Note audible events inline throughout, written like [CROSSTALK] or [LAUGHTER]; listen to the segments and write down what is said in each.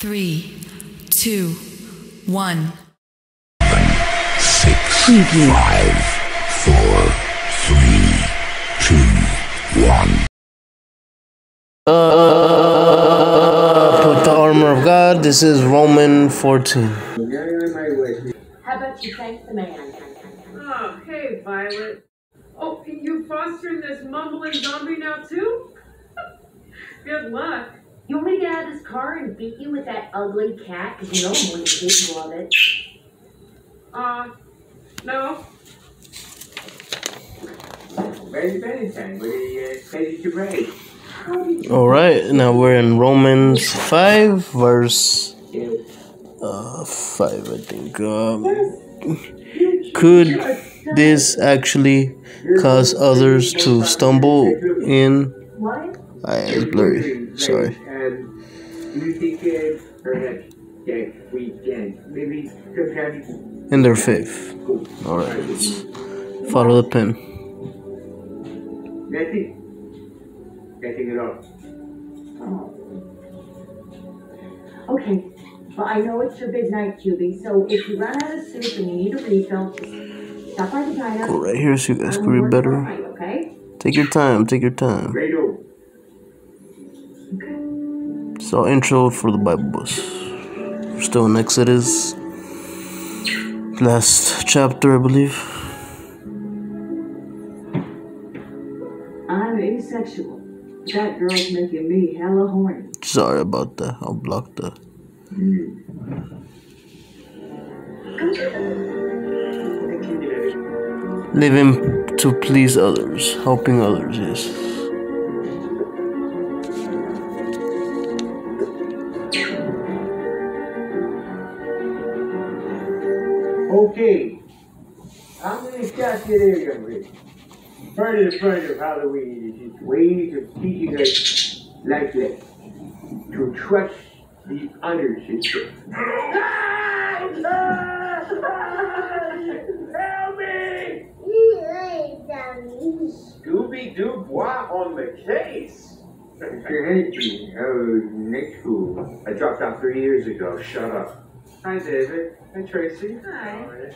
Three, two, one. Six, five, four, three, two, one. Uh, put the armor of God. This is Roman 14. How about you thank the man? Oh, hey, Violet. Oh, you fostering this mumbling zombie now, too? [LAUGHS] Good luck. You want me to get out of this car and beat you with that ugly cat? Because you know I'm only capable of it. Uh, no. Where's Valentine? What are you uh, ready to break? Alright, now we're in Romans 5, verse uh, 5, I think. Um, could this actually cause others to stumble in? What? Ah, it's blurry. Sorry. In their faith. Alright, follow the pen. nothing? Nothing at all. Okay. Well, I know it's your big night, QB, so if you run out of soup and you need a refill, stop by the diner. Go right here so you guys I'm can read better. all right, okay? Take your time, take your time. Oh. So, intro for the Bible bus. We're still in Exodus. Last chapter, I believe. I'm asexual. That girl's making me hella horny. Sorry about that. I'll block that. Hmm. Living to please others, helping others, yes. Okay. How many shots you there, young lady? Part of the fun of Halloween is its ways of teaching us like that. To trust the honor system. Help me! Scooby Doo Bois on the case. Mr. Hennessy, oh, next school. I dropped out three years ago. Shut up. Hi, David. Hi, Tracy. Hi.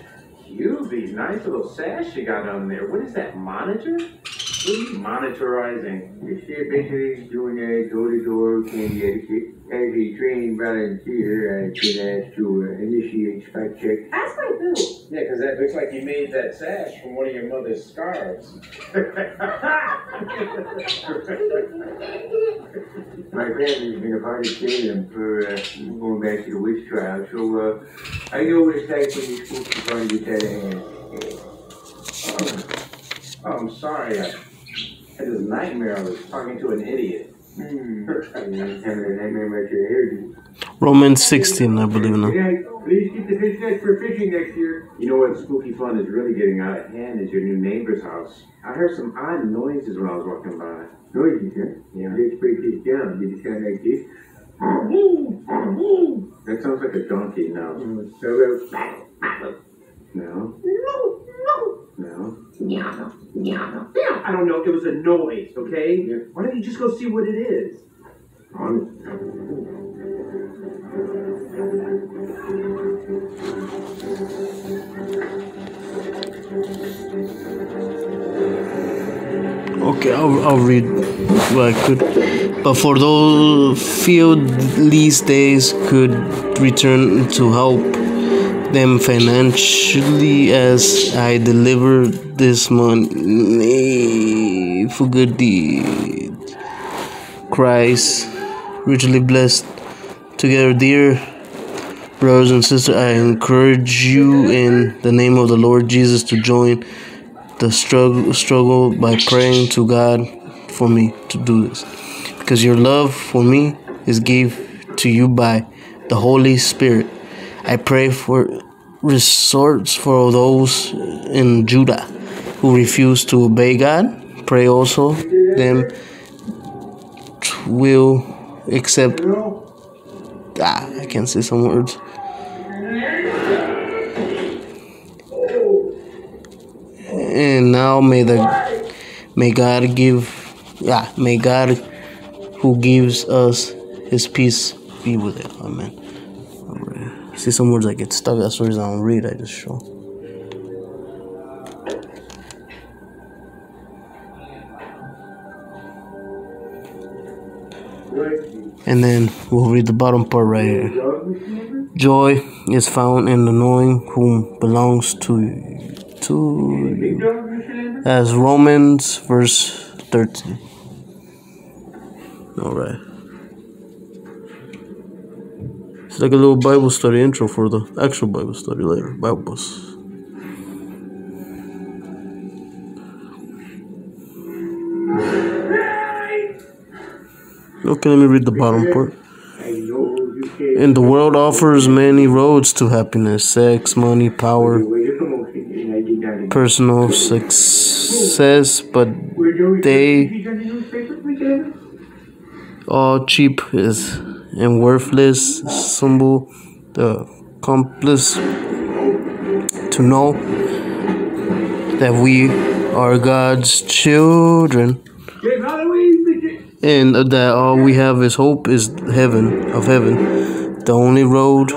Hubie, nice little sash you got on there. What is that, monitor? What are you monitorizing? It's uh, basically doing a door-to-door candy etiquette. As a trained volunteer, I've been asked to uh, initiate spot checks. That's my boo. Yeah, because that looks like you made that sash from one of your mother's scarves. [LAUGHS] [LAUGHS] My family's been a part of stadium for uh, going back to the witch trial, so uh, I know what it's like when you're supposed to find your out of hand. oh, I'm sorry. I had this nightmare. I was talking to an idiot. Hmm. I'm having a nightmare about your hairdo. Romans 16, I believe now. Please keep the fish net for fishing next year. You know what spooky fun is really getting out of hand is your new neighbor's house. I heard some odd noises when I was walking by. Noises, huh? Yeah. Let's break this down. Did it sound like this? That sounds like a donkey. Now. No. Hmm, So about No. No. Yeah, I don't know. It was a noise, okay? Yeah. Why don't you just go see what it is? honest. Okay, I'll, I'll read what I could. But for those few these days could return to help them financially as I deliver this money for good deeds. Christ, richly blessed. Together, dear brothers and sisters, I encourage you in the name of the Lord Jesus to join the struggle struggle by praying to God for me to do this because your love for me is gave to you by the Holy Spirit. I pray for resorts for those in Judah who refuse to obey God. Pray also them will accept. Ah, I can't say some words. And now may the may God give yeah, may God who gives us his peace be with it. Amen. See some words I get stuck. That's the I don't read. I just show. And then we'll read the bottom part right here. Joy is found in the knowing whom belongs to to as Romans verse thirteen. All right. It's like a little Bible study intro for the actual Bible study later. Bible bus. Okay, let me read the bottom part. And the world offers many roads to happiness sex, money, power, personal success, but they all cheap is and worthless. Symbol the accomplice to know that we are God's children. And that all we have is hope is heaven of heaven. The only road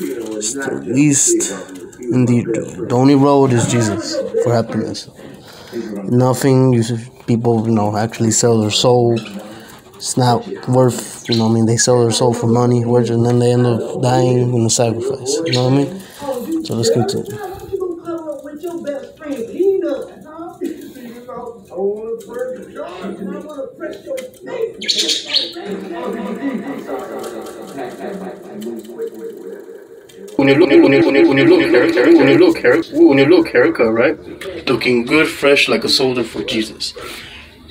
is the least indeed the only road is jesus for happiness. Nothing you people you know actually sell their soul. It's not worth you know i mean they sell their soul for money worth and then they end up dying in the sacrifice you know what i mean? So let's continue [LAUGHS] when you look when you, when you, when you look when you look when you look Erica, right, looking good, fresh like a soldier for Jesus.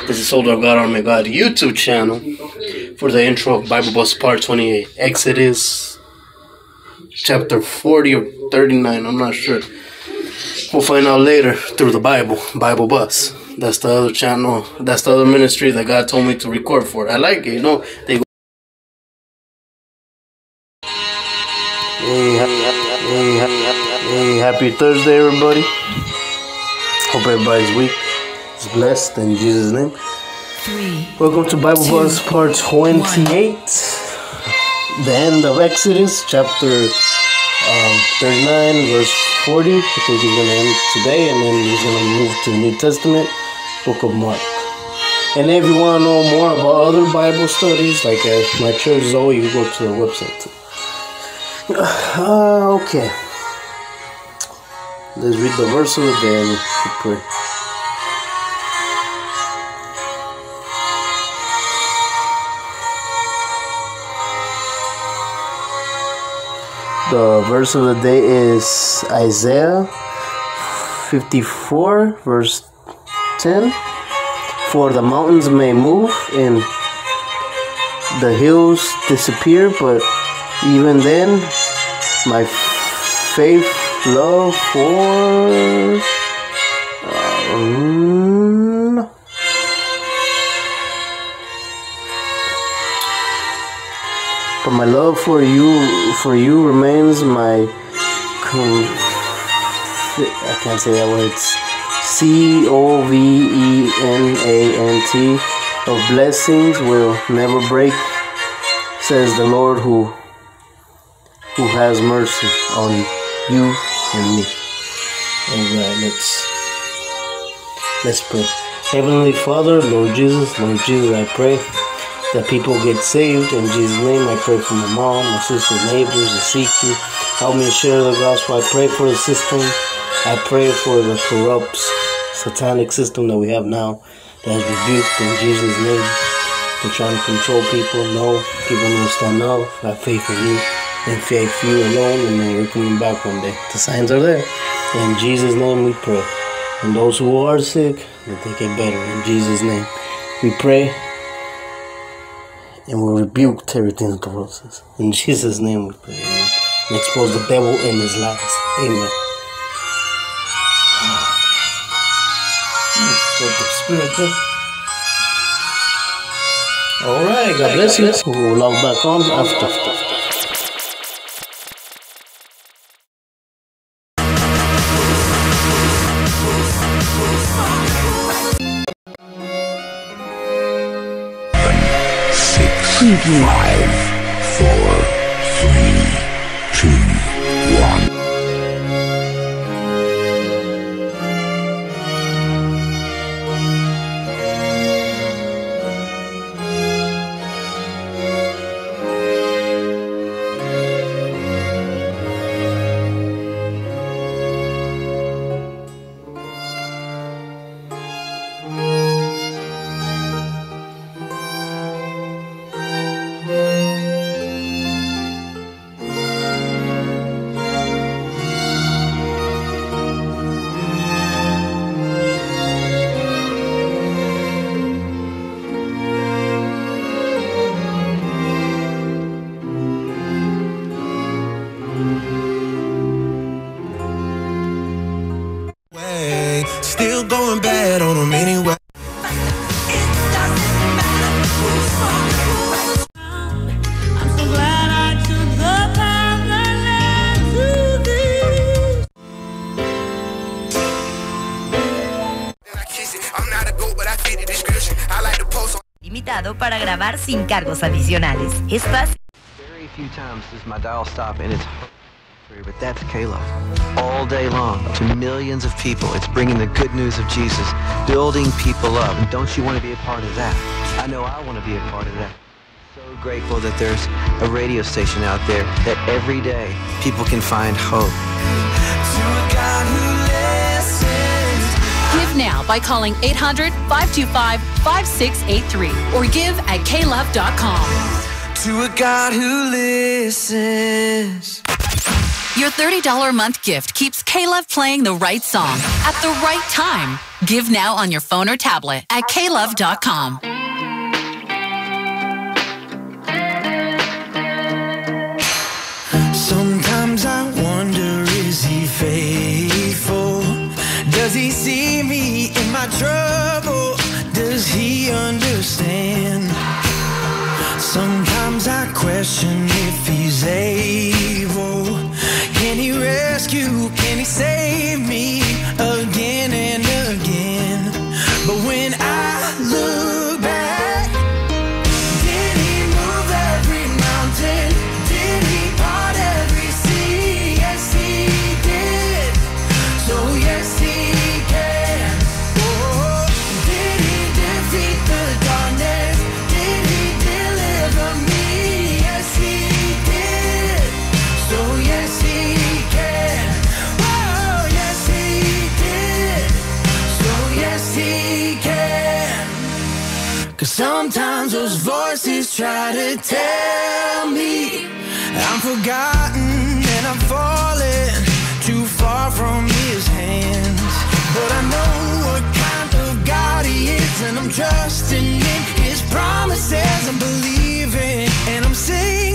This is Soldier of God Army God YouTube channel for the intro of Bible Bus Part 28, Exodus chapter 40 or 39. I'm not sure. We'll find out later through the Bible, Bible Bus. That's the other channel. That's the other ministry that God told me to record for. I like it, you know. They happy, Thursday, everybody. Hope everybody's week is blessed in Jesus' name. Three. Welcome to Bible Two, Buzz Part 28. The end of Exodus, chapter um, 39, verse 40. I think he's going to end today, and then he's going to move to the New Testament, Book of Mark. And if you want to know more about other Bible studies, like uh, my church Zoe, you go to the website. [SIGHS] Uh, okay. Let's read the verse of the day and we pray. The verse of the day is Isaiah 54, verse 10. For the mountains may move and the hills disappear, but even then, my faith, love for. Um, but my love for you, for you remains my. I can't say that word. C O V E N A N T of blessings will never break, says the Lord who who has mercy on you and me. Alright, let's let's pray. Heavenly Father, Lord Jesus, Lord Jesus, I pray that people get saved. In Jesus' name, I pray for my mom, my sister, neighbors, to seek you. Help me share the gospel. I pray for the system. I pray for the corrupt, satanic system that we have now that is rebuked in Jesus' name. They're trying to control people. No, people need to stand up, have faith in you and faith you alone, and then you're coming back one day. The signs are there. In Jesus' name we pray. And those who are sick, that they get better. In Jesus' name we pray. And we rebuke everything that says. In Jesus' name we pray. Amen. And expose the devil in his lies. Amen. Alright, God bless you. We'll log back on after. Six, five, sin cargos adicionales. Estás Very few times does my dial stop and it's free, but that's K-Love. All day long to millions of people, it's bringing the good news of Jesus, building people up. And don't you want to be a part of that? I know I want to be a part of that. So grateful that there's a radio station out there that every day people can find hope. Give now by calling 800 525 5683 or give at klove.com. To a God who listens. Your $30 a month gift keeps K-Love playing the right song at the right time. Give now on your phone or tablet at klove.com. Sometimes I wonder, is he faithful? Does he see me in my trouble? Understand? Sometimes I question if he's able. Can he rescue? Can he save me again and again? Sometimes those voices try to tell me I'm forgotten and I'm falling too far from his hands. But I know what kind of God he is, and I'm trusting in his promises. I'm believing and I'm singing.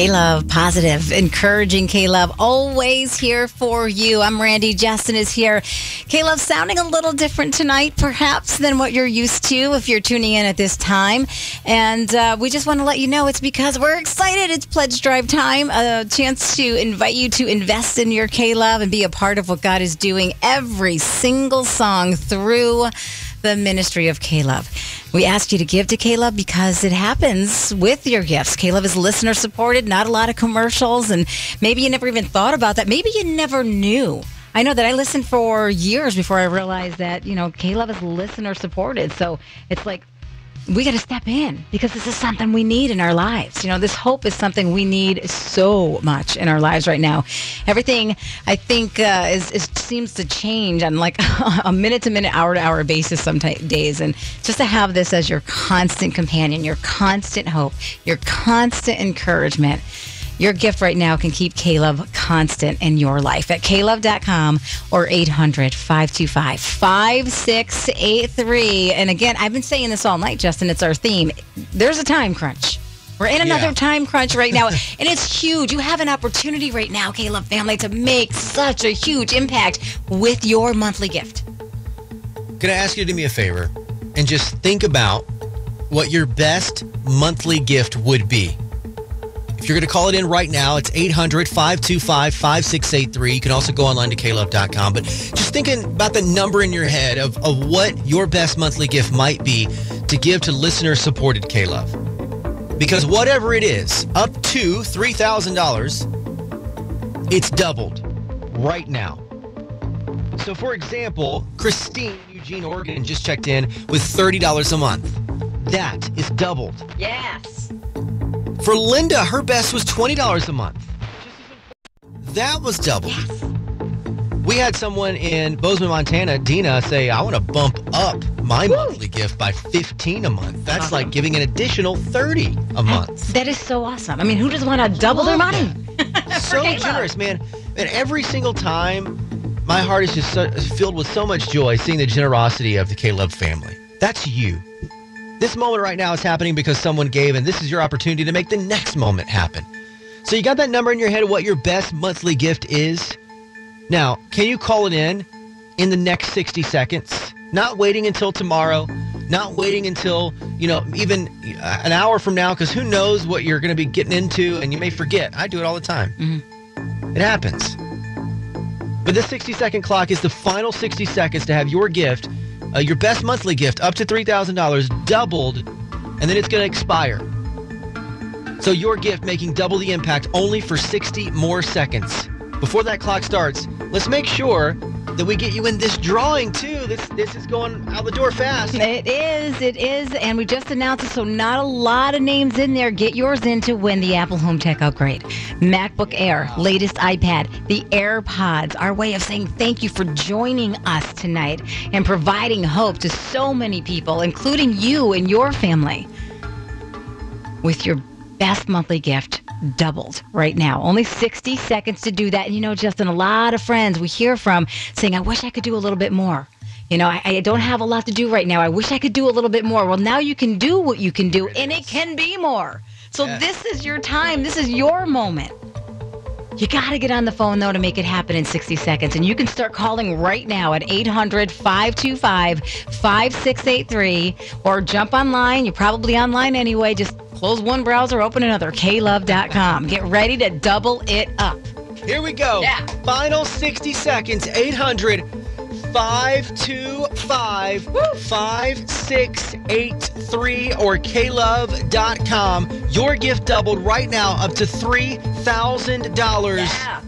Can. K-Love, positive, encouraging K-Love, always here for you. I'm Randy. Justin is here. K-Love sounding a little different tonight, perhaps, than what you're used to if you're tuning in at this time. And uh, we just want to let you know it's because we're excited. It's Pledge Drive time, a chance to invite you to invest in your K-Love and be a part of what God is doing every single song through the ministry of K-Love. We asked you to give to K-Love because it happens with your gifts. K-Love is listener supported, not a lot of commercials, and maybe you never even thought about that. Maybe you never knew. I know that I listened for years before I realized that, you know, K-Love is listener supported. So it's like, we got to step in because this is something we need in our lives. You know, this hope is something we need so much in our lives right now. Everything I think uh, is, is seems to change on like [LAUGHS] a minute to minute, hour to hour basis some t- days, and just to have this as your constant companion, your constant hope, your constant encouragement Your gift right now can keep K-Love constant in your life at klove.com or 800 525 5683. And again, I've been saying this all night, Justin. It's our theme. There's a time crunch. We're in another Yeah. time crunch right now, [LAUGHS] and it's huge. You have an opportunity right now, K-Love family, to make such a huge impact with your monthly gift. Can I ask you to do me a favor and just think about what your best monthly gift would be? If you're going to call it in right now, it's 800 525 5683. You can also go online to klove.com. But just thinking about the number in your head of, of what your best monthly gift might be to give to listener supported K Love. Because whatever it is, up to $3,000, it's doubled right now. So, for example, Christine, Eugene, Oregon, just checked in with $30 a month. That is doubled. Yes. For Linda, her best was $20 a month. That was doubled. We had someone in Bozeman, Montana, Dina, say, I want to bump up my monthly gift by 15 a month. That's uh-huh. like giving an additional 30 a month. That is so awesome. I mean, who does want to double their money? [LAUGHS] so generous, man. And every single time, my heart is just so, filled with so much joy seeing the generosity of the K-Love family. That's you. This moment right now is happening because someone gave, and this is your opportunity to make the next moment happen. So you got that number in your head of what your best monthly gift is? Now, can you call it in in the next 60 seconds? Not waiting until tomorrow, not waiting until, you know, even uh, an hour from now, because who knows what you're going to be getting into, and you may forget. I do it all the time. It happens. But this 60 second clock is the final 60 seconds to have your gift, uh, your best monthly gift, up to $3,000, doubled, and then it's going to expire. So your gift making double the impact only for 60 more seconds. Before that clock starts, let's make sure that we get you in this drawing too. This this is going out the door fast. It is, it is, and we just announced it, so not a lot of names in there. Get yours in to win the Apple Home Tech upgrade, MacBook Air, latest iPad, the AirPods. Our way of saying thank you for joining us tonight and providing hope to so many people, including you and your family, with your best monthly gift doubled right now. Only 60 seconds to do that. And you know, Justin, a lot of friends we hear from saying, I wish I could do a little bit more. You know, I, I don't have a lot to do right now. I wish I could do a little bit more. Well, now you can do what you can do, and it can be more. So this is your time. This is your moment. You got to get on the phone, though, to make it happen in 60 seconds. And you can start calling right now at 800 525 5683 or jump online. You're probably online anyway. Just close one browser, open another, klove.com. Get ready to double it up. Here we go. Yeah. Final 60 seconds. 800 525 5683 or klove.com. Your gift doubled right now up to $3,000.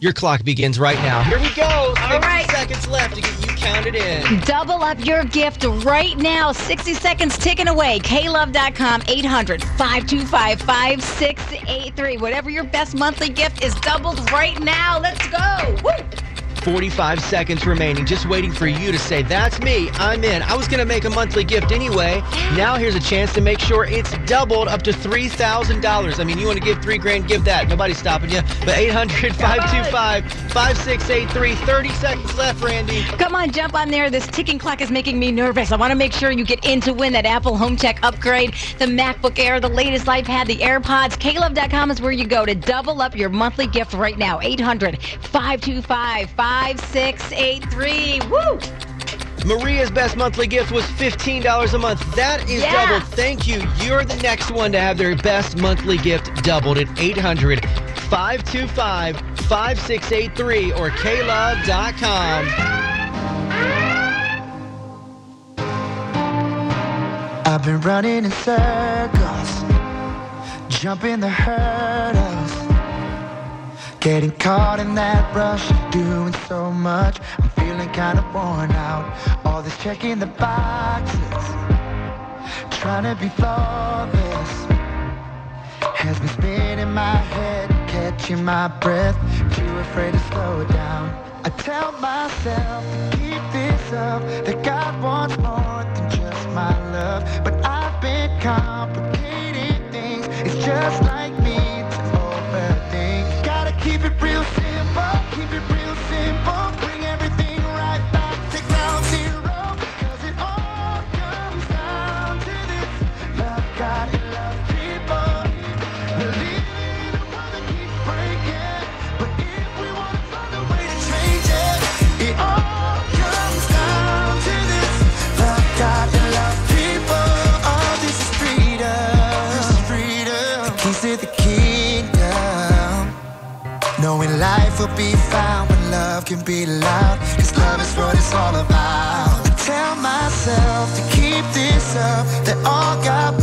Your clock begins right now. Here we go. 60 right. seconds left to get you counted in. Double up your gift right now. 60 seconds ticking away. klove.com 800 525 5683. Whatever your best monthly gift is doubled right now. Let's go. Woo! 45 seconds remaining, just waiting for you to say, That's me, I'm in. I was going to make a monthly gift anyway. Now here's a chance to make sure it's doubled up to $3,000. I mean, you want to give three grand, give that. Nobody's stopping you. But 800 525 5683. 30 seconds left, Randy. Come on, jump on there. This ticking clock is making me nervous. I want to make sure you get in to win that Apple Home Tech upgrade, the MacBook Air, the latest iPad, the AirPods. klove.com is where you go to double up your monthly gift right now. 800 525 5683. Woo! Maria's best monthly gift was $15 a month. That is Yeah. doubled. Thank you. You're the next one to have their best monthly gift doubled at 800 525 5683 or klove.com. I've been running in circles, jumping the hurdles, getting caught in that rush, doing so much. I'm feeling kind of worn out. All this checking the boxes, trying to be flawless, has me spinning my head, catching my breath, too afraid to slow down. I tell myself to keep this up, that God wants more than just my love. But I've been complicating things, it's just like will be found when love can be loud. Cause love is what it's all about. I tell myself to keep this up. That all got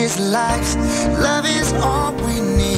changes lives. Love is all we need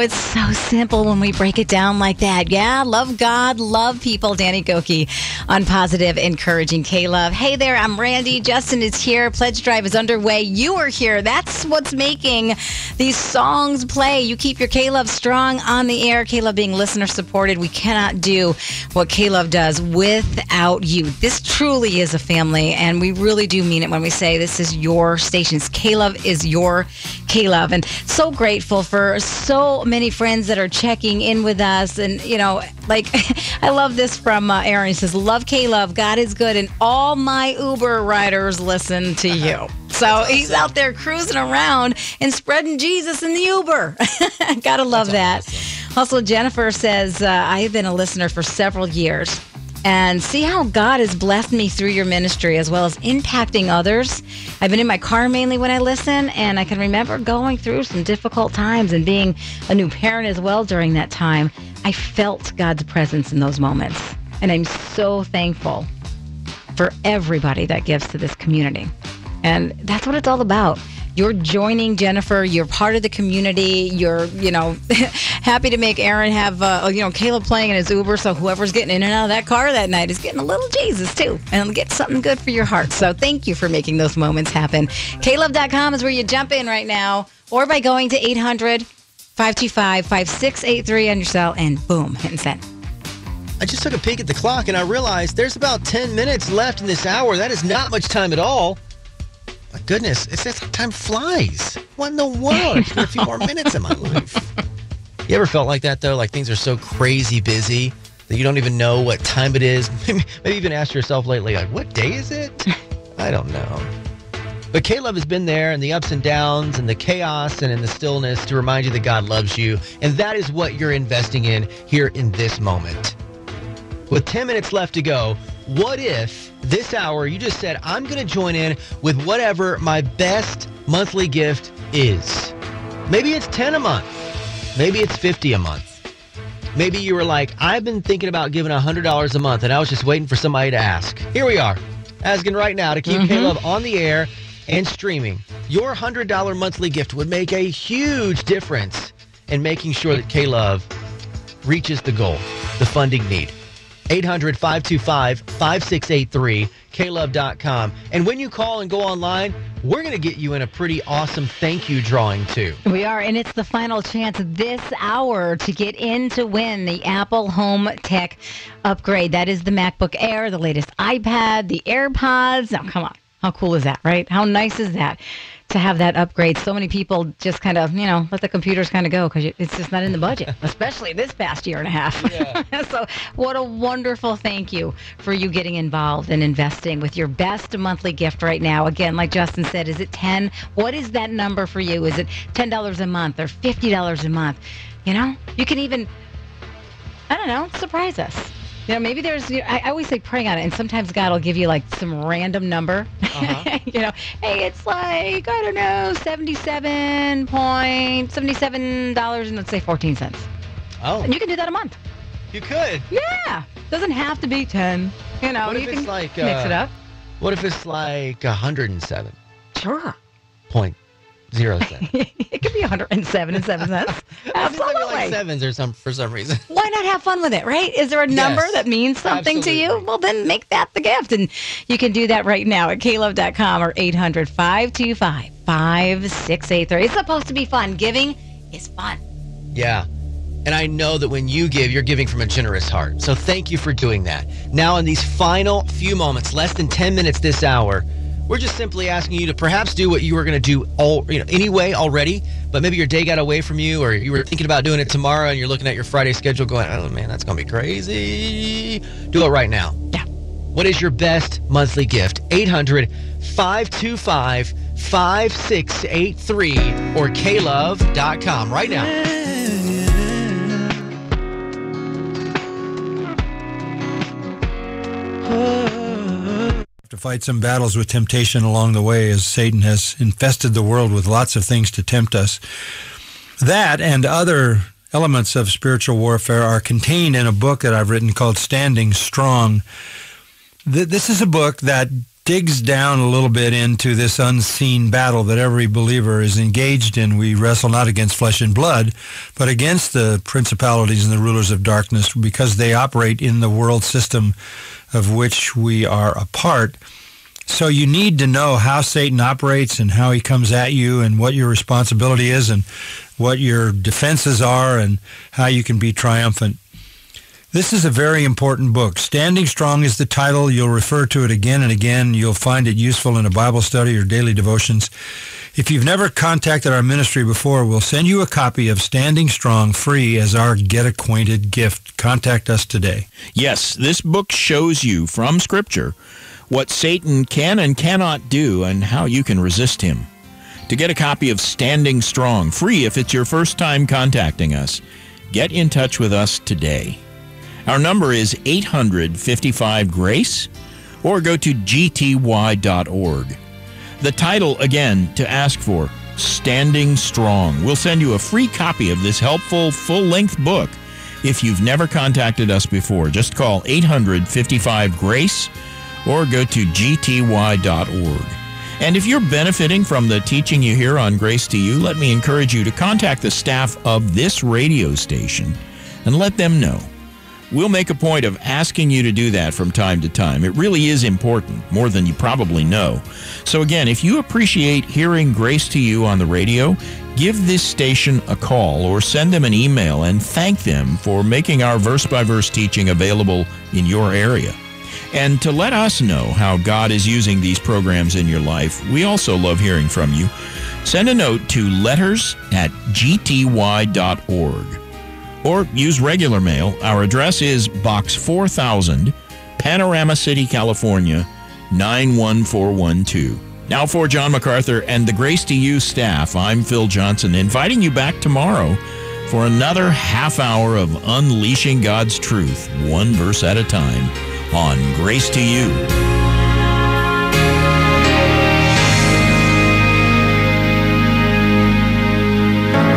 it's so simple when we break it down like that. Yeah, love God, love people. Danny Gokey on Positive Encouraging K Love. Hey there, I'm Randy. Justin is here. Pledge Drive is underway. You are here. That's what's making these songs play. You keep your K Love strong on the air. K Love being listener supported. We cannot do what K Love does without you. This truly is a family, and we really do mean it when we say this is your stations. K Love is your K Love. And so grateful for so many friends that are checking in with us. And, you know, like, [LAUGHS] I love this from uh, Aaron. He says, Love K Love. God is good. And all my Uber riders listen to you. [LAUGHS] So he's out there cruising around and spreading Jesus in the Uber. [LAUGHS] Gotta love that. Also, Jennifer says, uh, I have been a listener for several years and see how God has blessed me through your ministry as well as impacting others. I've been in my car mainly when I listen, and I can remember going through some difficult times and being a new parent as well during that time. I felt God's presence in those moments, and I'm so thankful for everybody that gives to this community. And that's what it's all about. You're joining Jennifer. You're part of the community. You're, you know, [LAUGHS] happy to make Aaron have, uh, you know, K-Love playing in his Uber. So whoever's getting in and out of that car that night is getting a little Jesus too, and get something good for your heart. So thank you for making those moments happen. klove.com is where you jump in right now, or by going to 800 525 5683 on your cell and boom, hitting send. I just took a peek at the clock and I realized there's about 10 minutes left in this hour. That is not much time at all. My goodness, it says time flies. What in the world? I just got a few more minutes in my [LAUGHS] life. You ever felt like that though? Like things are so crazy busy that you don't even know what time it is. [LAUGHS] Maybe, maybe even ask yourself lately, like, what day is it? [LAUGHS] I don't know. But K-Love has been there in the ups and downs and the chaos and in the stillness to remind you that God loves you. And that is what you're investing in here in this moment. With 10 minutes left to go, what if this hour you just said, I'm going to join in with whatever my best monthly gift is? Maybe it's 10 a month. Maybe it's 50 a month. Maybe you were like, I've been thinking about giving $100 a month and I was just waiting for somebody to ask. Here we are, asking right now to keep Mhm. K-Love on the air and streaming. Your $100 monthly gift would make a huge difference in making sure that K-Love reaches the goal, the funding need. 800 525 5683, klove.com. And when you call and go online, we're going to get you in a pretty awesome thank you drawing too. We are, and it's the final chance this hour to get in to win the Apple Home Tech upgrade. That is the MacBook Air, the latest iPad, the AirPods. Now, come on. How cool is that, right? How nice is that to have that upgrade? So many people just kind of, you know, let the computers kind of go because it's just not in the budget, [LAUGHS] especially this past year and a half. [LAUGHS] so, what a wonderful thank you for you getting involved and investing with your best monthly gift right now. Again, like Justin said, is it 10? What is that number for you? Is it $10 a month or $50 a month? You know, you can even, I don't know, surprise us. You know, maybe there's. You know, I, I always say praying on it, and sometimes God will give you like some random number. [LAUGHS] you know, hey, it's like I don't know, seventy-seven point seventy-seven dollars and let's say fourteen cents. Oh, And you can do that a month. you could. Yeah, doesn't have to be ten. You know, you it's can like, mix it uh, up. What if it's like 107 Sure, point zero seven? [LAUGHS] it could be one hundred and seven cents. [LAUGHS] Absolutely. like sevens or some for some reason. why not have fun with it, right? Is there a number Yes, that means something to you? Well, then make that the gift. And you can do that right now at klove.com or 800 525 5683. It's supposed to be fun. Giving is fun. Yeah. And I know that when you give, you're giving from a generous heart. So thank you for doing that. Now, in these final few moments, less than 10 minutes this hour, we're just simply asking you to perhaps do what you were going to do all, you know, anyway already, but maybe your day got away from you or you were thinking about doing it tomorrow and you're looking at your Friday schedule going, oh man, that's going to be crazy. Do it right now. Yeah. What is your best monthly gift? 800 525 5683 or klove.com right now. To fight some battles with temptation along the way as Satan has infested the world with lots of things to tempt us. That and other elements of spiritual warfare are contained in a book that I've written called Standing Strong. This is a book that digs down a little bit into this unseen battle that every believer is engaged in. We wrestle not against flesh and blood, but against the principalities and the rulers of darkness because they operate in the world system of which we are a part. So you need to know how Satan operates and how he comes at you and what your responsibility is and what your defenses are and how you can be triumphant. This is a very important book. Standing Strong is the title. You'll refer to it again and again. You'll find it useful in a Bible study or daily devotions. If you've never contacted our ministry before, we'll send you a copy of Standing Strong free as our Get Acquainted gift. Contact us today. Yes, this book shows you from Scripture what Satan can and cannot do and how you can resist him. To get a copy of Standing Strong, free if it's your first time contacting us, get in touch with us today. Our number is 855 Grace or go to gty.org. The title, again, to ask for Standing Strong. We'll send you a free copy of this helpful full length book if you've never contacted us before. Just call 855 Grace or go to gty.org. And if you're benefiting from the teaching you hear on Grace to You, let me encourage you to contact the staff of this radio station and let them know. We'll make a point of asking you to do that from time to time. It really is important, more than you probably know. So, again, if you appreciate hearing Grace to You on the radio, give this station a call or send them an email and thank them for making our verse by verse teaching available in your area. And to let us know how God is using these programs in your life, we also love hearing from you. Send a note to letters at gty.org or use regular mail. Our address is Box 4000, Panorama City, California, 91412. Now for John MacArthur and the Grace to You staff, I'm Phil Johnson, inviting you back tomorrow for another half hour of unleashing God's truth, one verse at a time, on Grace to You.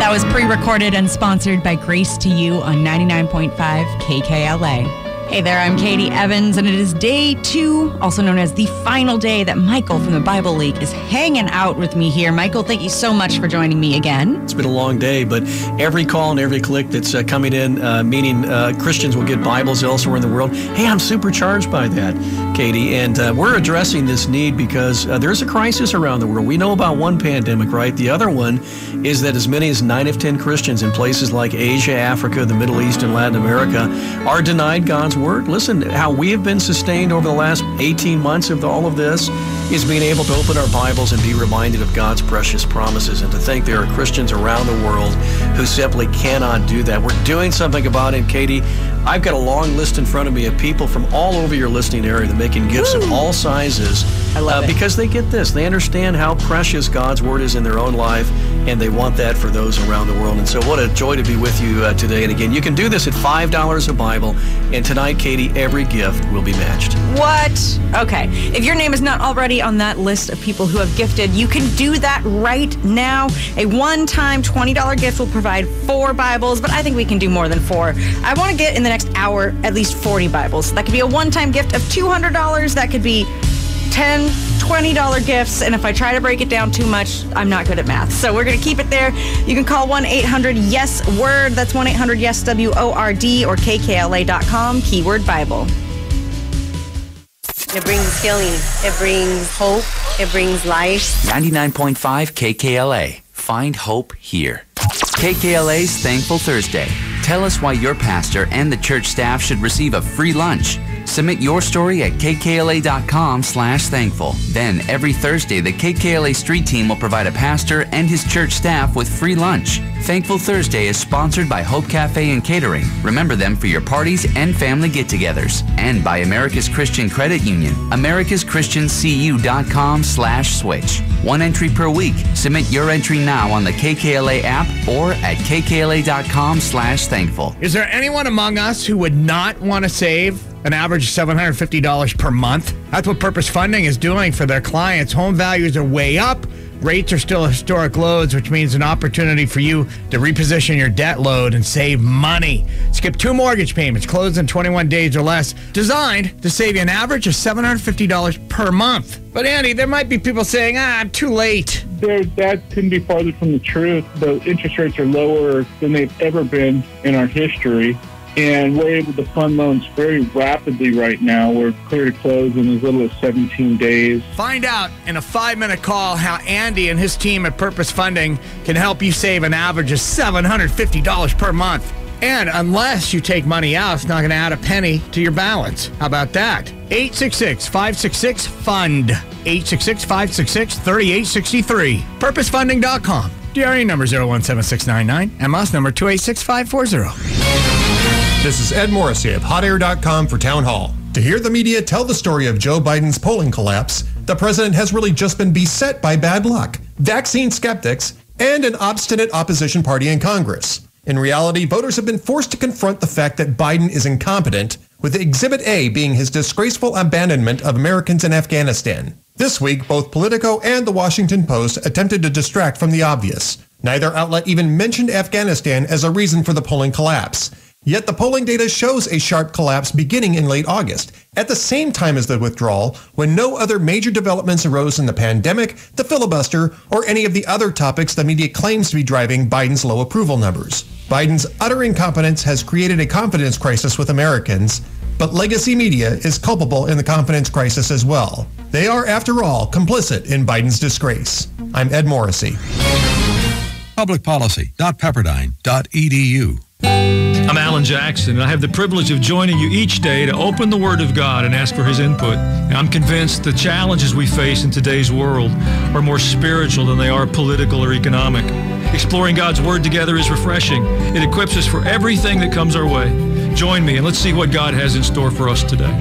That was pre recorded and sponsored by Grace to You on 99.5 KKLA. Hey there, I'm Katie Evans, and it is day two, also known as the final day that Michael from the Bible League is hanging out with me here. Michael, thank you so much for joining me again. It's been a long day, but every call and every click that's uh, coming in, uh, meaning uh, Christians will get Bibles elsewhere in the world. Hey, I'm supercharged by that, Katie. And uh, we're addressing this need because uh, there's a crisis around the world. We know about one pandemic, right? The other one is that as many as nine of 10 Christians in places like Asia, Africa, the Middle East, and Latin America are denied God's word. Listen, how we have been sustained over the last 18 months of all of this is being able to open our Bibles and be reminded of God's precious promises and to think there are Christians around the world who simply cannot do that. We're doing something about it, Katie. I've got a long list in front of me of people from all over your listening area that are making gifts of all sizes. I love uh, it. Because they get this. They understand how precious God's Word is in their own life, and they want that for those around the world. And so, what a joy to be with you uh, today. And again, you can do this at $5 a Bible. And tonight, Katie, every gift will be matched. What? Okay. If your name is not already on that list of people who have gifted, you can do that right now. A one time $20 gift will provide four Bibles, but I think we can do more than four. I want to get in the next hour at least 40 Bibles. That could be a one time gift of $200. That could be 10 $20 gifts. And if I try to break it down too much, I'm not good at math. So we're going to keep it there. You can call 1 800 YES WORD. That's 1 800 YES W O R D or KKLA.com, keyword Bible. It brings healing, it brings hope, it brings life. 99.5 KKLA. Find hope here. KKLA's Thankful Thursday. Tell us why your pastor and the church staff should receive a free lunch. Submit your story at kkla.com slash thankful. Then every Thursday, the KKLA Street Team will provide a pastor and his church staff with free lunch. Thankful Thursday is sponsored by Hope Cafe and Catering. Remember them for your parties and family get-togethers. And by America's Christian Credit Union. AmericasChristianCU.com slash switch. One entry per week. Submit your entry now on the KKLA app or at kkla.com slash thankful. Is there anyone among us who would not want to save an average of $750 per month? That's what Purpose Funding is doing for their clients. Home values are way up. Rates are still historic lows, which means an opportunity for you to reposition your debt load and save money. Skip two mortgage payments, close in 21 days or less, designed to save you an average of $750 per month. But Andy, there might be people saying, ah, I'm too late. There, that couldn't be farther from the truth. The interest rates are lower than they've ever been in our history and we're able to fund loans very rapidly right now. We're clear to close in as little as 17 days. Find out in a five minute call how Andy and his team at Purpose Funding can help you save an average of $750 per month. And unless you take money out, it's not going to add a penny to your balance. How about that? 866 566 FUND. 866 566 3863. PurposeFunding.com. DRE number 017699. MS number 286540. This is Ed Morrissey of HotAir.com for Town Hall. To hear the media tell the story of Joe Biden's polling collapse, the president has really just been beset by bad luck, vaccine skeptics, and an obstinate opposition party in Congress. In reality, voters have been forced to confront the fact that Biden is incompetent, with Exhibit A being his disgraceful abandonment of Americans in Afghanistan. This week, both Politico and the Washington Post attempted to distract from the obvious. Neither outlet even mentioned Afghanistan as a reason for the polling collapse. Yet the polling data shows a sharp collapse beginning in late August, at the same time as the withdrawal, when no other major developments arose in the pandemic, the filibuster, or any of the other topics the media claims to be driving Biden's low approval numbers. Biden's utter incompetence has created a confidence crisis with Americans, but legacy media is culpable in the confidence crisis as well. They are, after all, complicit in Biden's disgrace. I'm Ed Morrissey. Publicpolicy.pepperdine.edu. I'm Alan Jackson, and I have the privilege of joining you each day to open the Word of God and ask for His input. And I'm convinced the challenges we face in today's world are more spiritual than they are political or economic. Exploring God's Word together is refreshing. It equips us for everything that comes our way. Join me and let's see what God has in store for us today.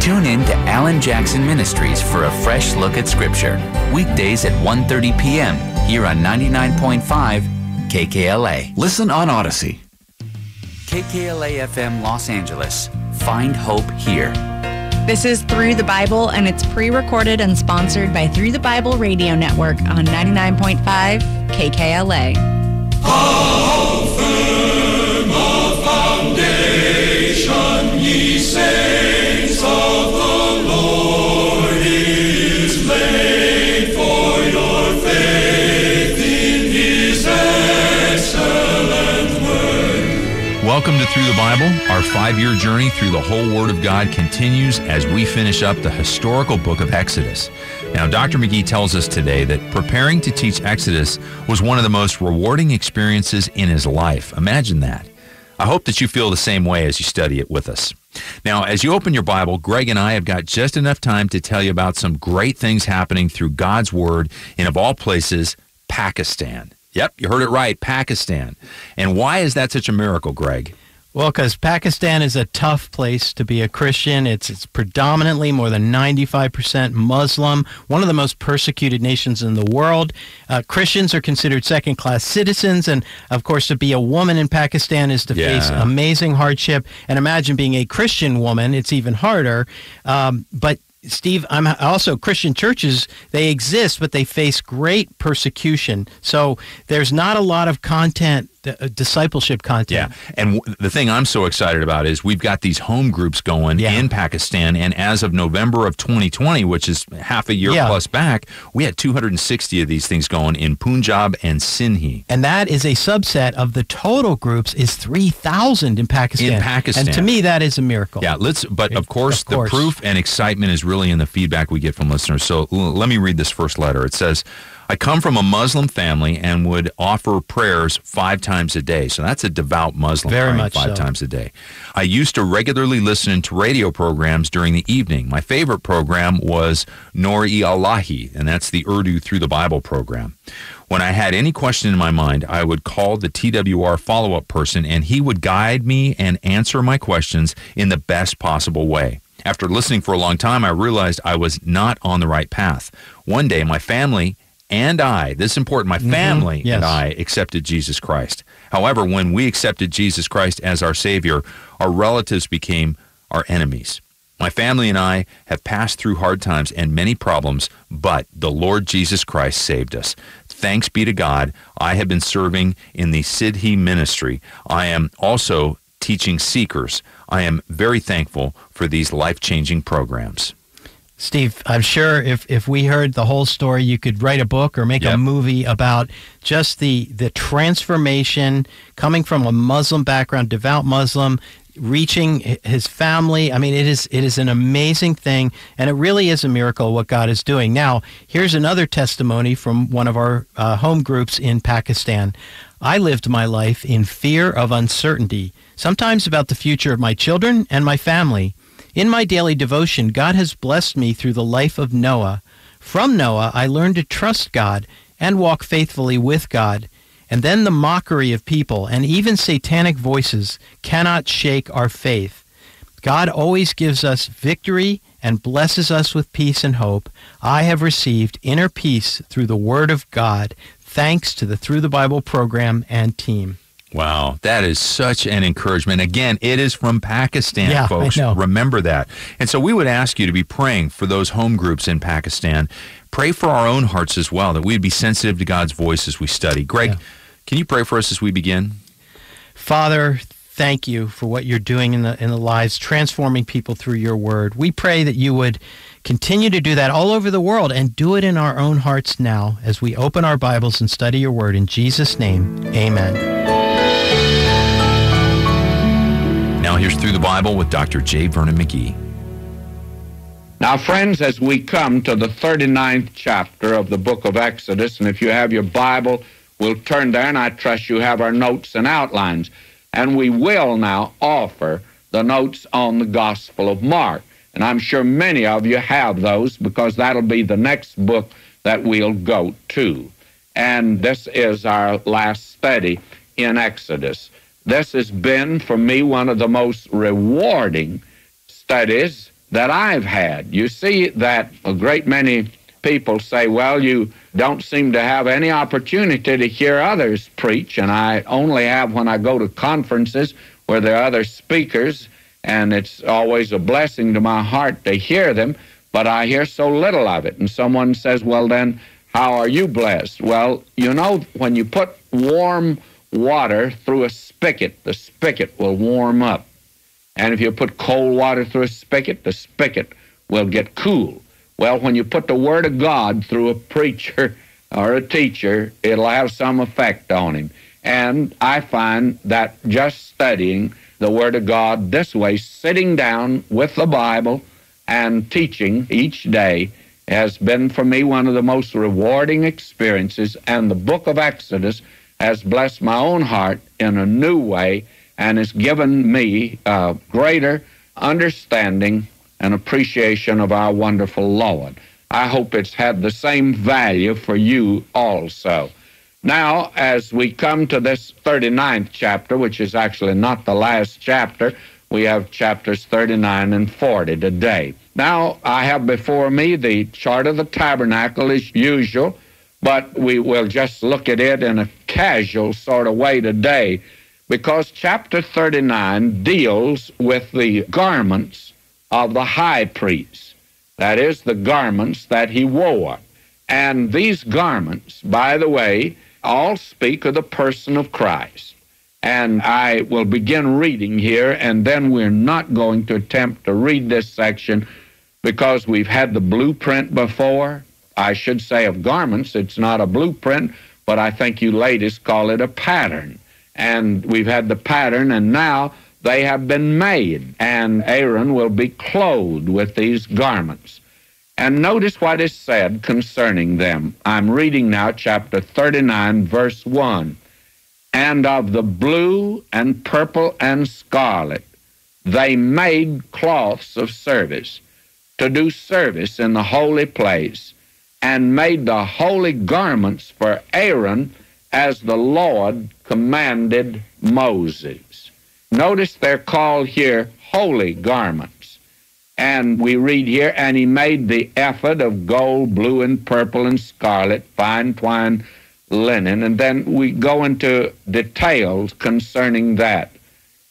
Tune in to Alan Jackson Ministries for a fresh look at Scripture. Weekdays at 1.30 p.m. here on 99.5 KKLA. Listen on Odyssey. KKLA FM Los Angeles. Find hope here. This is Through the Bible, and it's pre recorded and sponsored by Through the Bible Radio Network on 99.5 KKLA. foundation, ye saints of the Welcome to Through the Bible. Our five year journey through the whole Word of God continues as we finish up the historical book of Exodus. Now, Dr. McGee tells us today that preparing to teach Exodus was one of the most rewarding experiences in his life. Imagine that. I hope that you feel the same way as you study it with us. Now, as you open your Bible, Greg and I have got just enough time to tell you about some great things happening through God's Word in, of all places, Pakistan. Yep, you heard it right, Pakistan. And why is that such a miracle, Greg? Well, because Pakistan is a tough place to be a Christian. It's, it's predominantly more than 95% Muslim, one of the most persecuted nations in the world. Uh, Christians are considered second class citizens. And of course, to be a woman in Pakistan is to Yeah. face amazing hardship. And imagine being a Christian woman, it's even harder. Um, but Steve, I'm also Christian churches, they exist, but they face great persecution. So there's not a lot of content, Uh, discipleship content. Yeah. And w- the thing I'm so excited about is we've got these home groups going in Pakistan. And as of November of 2020, which is half a year Yeah. plus back, we had 260 of these things going in Punjab and Sindhi. And that is a subset of the total groups is 3,000 in Pakistan. In Pakistan. And to me, that is a miracle. Yeah, let's. But of course, course. the proof and excitement is really in the feedback we get from listeners. So l- let me read this first letter. It says, "I come from a Muslim family and would offer prayers five times a day. So that's a devout Muslim Very praying much five so. times a day. I used to regularly listen to radio programs during the evening. My favorite program was Nor-e Allahi, and that's the Urdu through the Bible program." When I had any question in my mind, I would call the TWR follow up person and he would guide me and answer my questions in the best possible way. After listening for a long time, I realized I was not on the right path. One day, my family and I, this is important, my mm-hmm. family yes. and I accepted Jesus Christ. However, when we accepted Jesus Christ as our Savior, our relatives became our enemies. My family and I have passed through hard times and many problems, but the Lord Jesus Christ saved us. Thanks be to God, I have been serving in the Sindhi ministry. I am also teaching seekers. I am very thankful for these life changing programs. Steve, I'm sure if, if we heard the whole story, you could write a book or make a movie about just the, the transformation coming from a Muslim background, devout Muslim, reaching his family. I mean, it is it is an amazing thing, and it really is a miracle what God is doing. Now, here's another testimony from one of our uh, home groups in Pakistan. I lived my life in fear of uncertainty, sometimes about the future of my children and my family. In my daily devotion, God has blessed me through the life of Noah. From Noah, I learned to trust God and walk faithfully with God. And then the mockery of people and even satanic voices cannot shake our faith. God always gives us victory and blesses us with peace and hope. I have received inner peace through the Word of God, thanks to the Through the Bible program and team. Wow, that is such an encouragement. Again, it is from Pakistan, Yeah, I folks. know. Remember that. And so we would ask you to be praying for those home groups in Pakistan. Pray for our own hearts as well, that we'd be sensitive to God's voice as we study. Greg, can you pray for us as we begin? Father, thank you for what you're doing in the in the lives, transforming people through your word. We pray that you would continue to do that all over the world and do it in our own hearts now as we open our Bibles and study your word in Jesus name. Amen. Now here's Through the Bible with Dr. J. Vernon McGee. Now, friends, as we come to the 39th chapter of the book of Exodus, and if you have your Bible, we'll turn there, and I trust you have our notes and outlines. And we will now offer the notes on the Gospel of Mark. And I'm sure many of you have those because that'll be the next book that we'll go to. And this is our last study in Exodus. This has been, for me, one of the most rewarding studies that I've had. You see that a great many people say, well, you don't seem to have any opportunity to hear others preach, and I only have when I go to conferences where there are other speakers, and it's always a blessing to my heart to hear them, but I hear so little of it. And someone says, well, then, how are you blessed? Well, you know, when you put warm water through a spigot, the spigot will warm up. And if you put cold water through a spigot, the spigot will get cool. Well, when you put the Word of God through a preacher or a teacher, it'll have some effect on him. And I find that just studying the Word of God this way, sitting down with the Bible and teaching each day, has been for me one of the most rewarding experiences. And the book of Exodus has blessed my own heart in a new way and has given me a greater understanding and appreciation of our wonderful Lord. I hope it's had the same value for you also. Now, as we come to this 39th chapter, which is actually not the last chapter, we have chapters 39 and 40 today. Now, I have before me the chart of the tabernacle as usual, but we will just look at it in a casual sort of way today because chapter 39 deals with the garments of the high priest. That is, the garments that he wore. And these garments, by the way, all speak of the person of Christ. And I will begin reading here, and then we're not going to attempt to read this section because we've had the blueprint before. I should say of garments, it's not a blueprint, but I think you ladies call it a pattern. And we've had the pattern, and now they have been made, and Aaron will be clothed with these garments. And notice what is said concerning them. I'm reading now chapter 39, verse 1. And of the blue and purple and scarlet they made cloths of service to do service in the holy place, and made the holy garments for Aaron as the Lord commanded Moses. Notice they're called here holy garments. And we read here, and he made the ephod of gold, blue, and purple, and scarlet, fine twined linen. And then we go into details concerning that.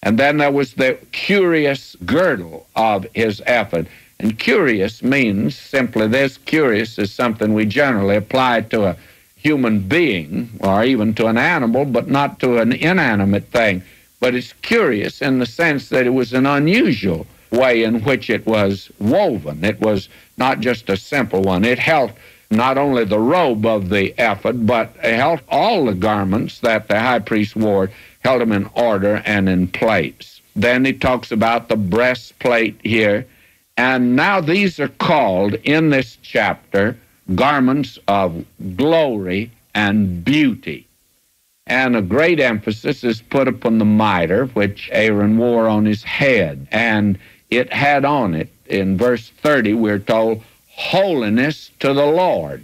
And then there was the curious girdle of his ephod. And curious means simply this curious is something we generally apply to a human being or even to an animal, but not to an inanimate thing. But it's curious in the sense that it was an unusual way in which it was woven. It was not just a simple one. It held not only the robe of the ephod, but it held all the garments that the high priest wore, held them in order and in place. Then he talks about the breastplate here. And now these are called in this chapter garments of glory and beauty. And a great emphasis is put upon the mitre, which Aaron wore on his head. And it had on it, in verse 30, we're told, holiness to the Lord.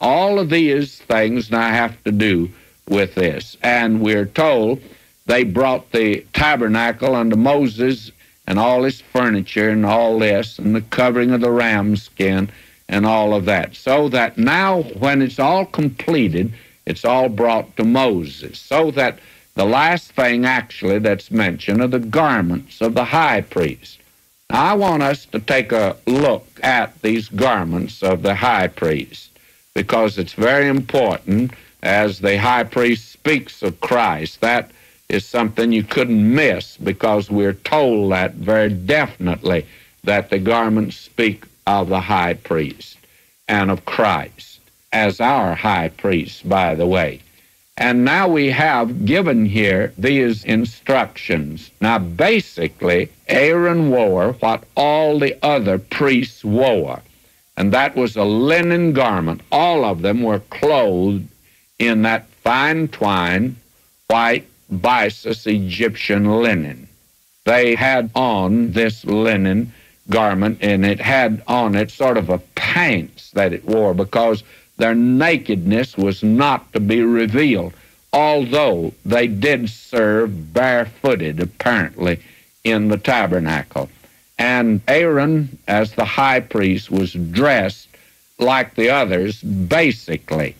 All of these things now have to do with this. And we're told they brought the tabernacle unto Moses and all his furniture and all this, and the covering of the ram skin and all of that. So that now, when it's all completed, it's all brought to Moses. So that the last thing actually that's mentioned are the garments of the high priest. Now, I want us to take a look at these garments of the high priest because it's very important as the high priest speaks of Christ. That is something you couldn't miss because we're told that very definitely that the garments speak of the high priest and of Christ as our high priest, by the way. And now we have given here these instructions. Now, basically, Aaron wore what all the other priests wore, and that was a linen garment. All of them were clothed in that fine twine, white byssus Egyptian linen. They had on this linen garment, and it had on it sort of a pants that it wore because their nakedness was not to be revealed, although they did serve barefooted, apparently, in the tabernacle. And Aaron, as the high priest, was dressed like the others, basically.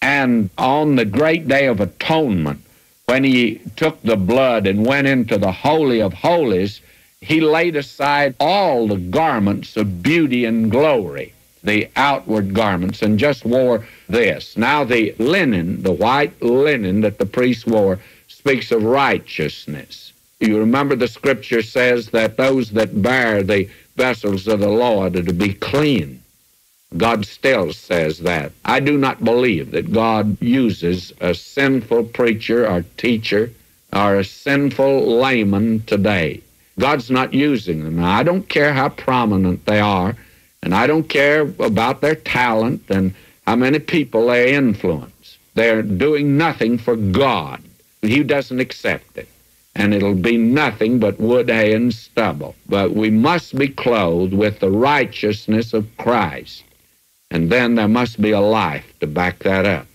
And on the great day of atonement, when he took the blood and went into the Holy of Holies, he laid aside all the garments of beauty and glory, the outward garments, and just wore this. Now, the linen, the white linen that the priest wore, speaks of righteousness. You remember the scripture says that those that bear the vessels of the Lord are to be clean. God still says that. I do not believe that God uses a sinful preacher or teacher or a sinful layman today. God's not using them. Now, I don't care how prominent they are, and I don't care about their talent and how many people they influence. They're doing nothing for God. He doesn't accept it. and it'll be nothing but wood, hay, and stubble. But we must be clothed with the righteousness of Christ. And then there must be a life to back that up.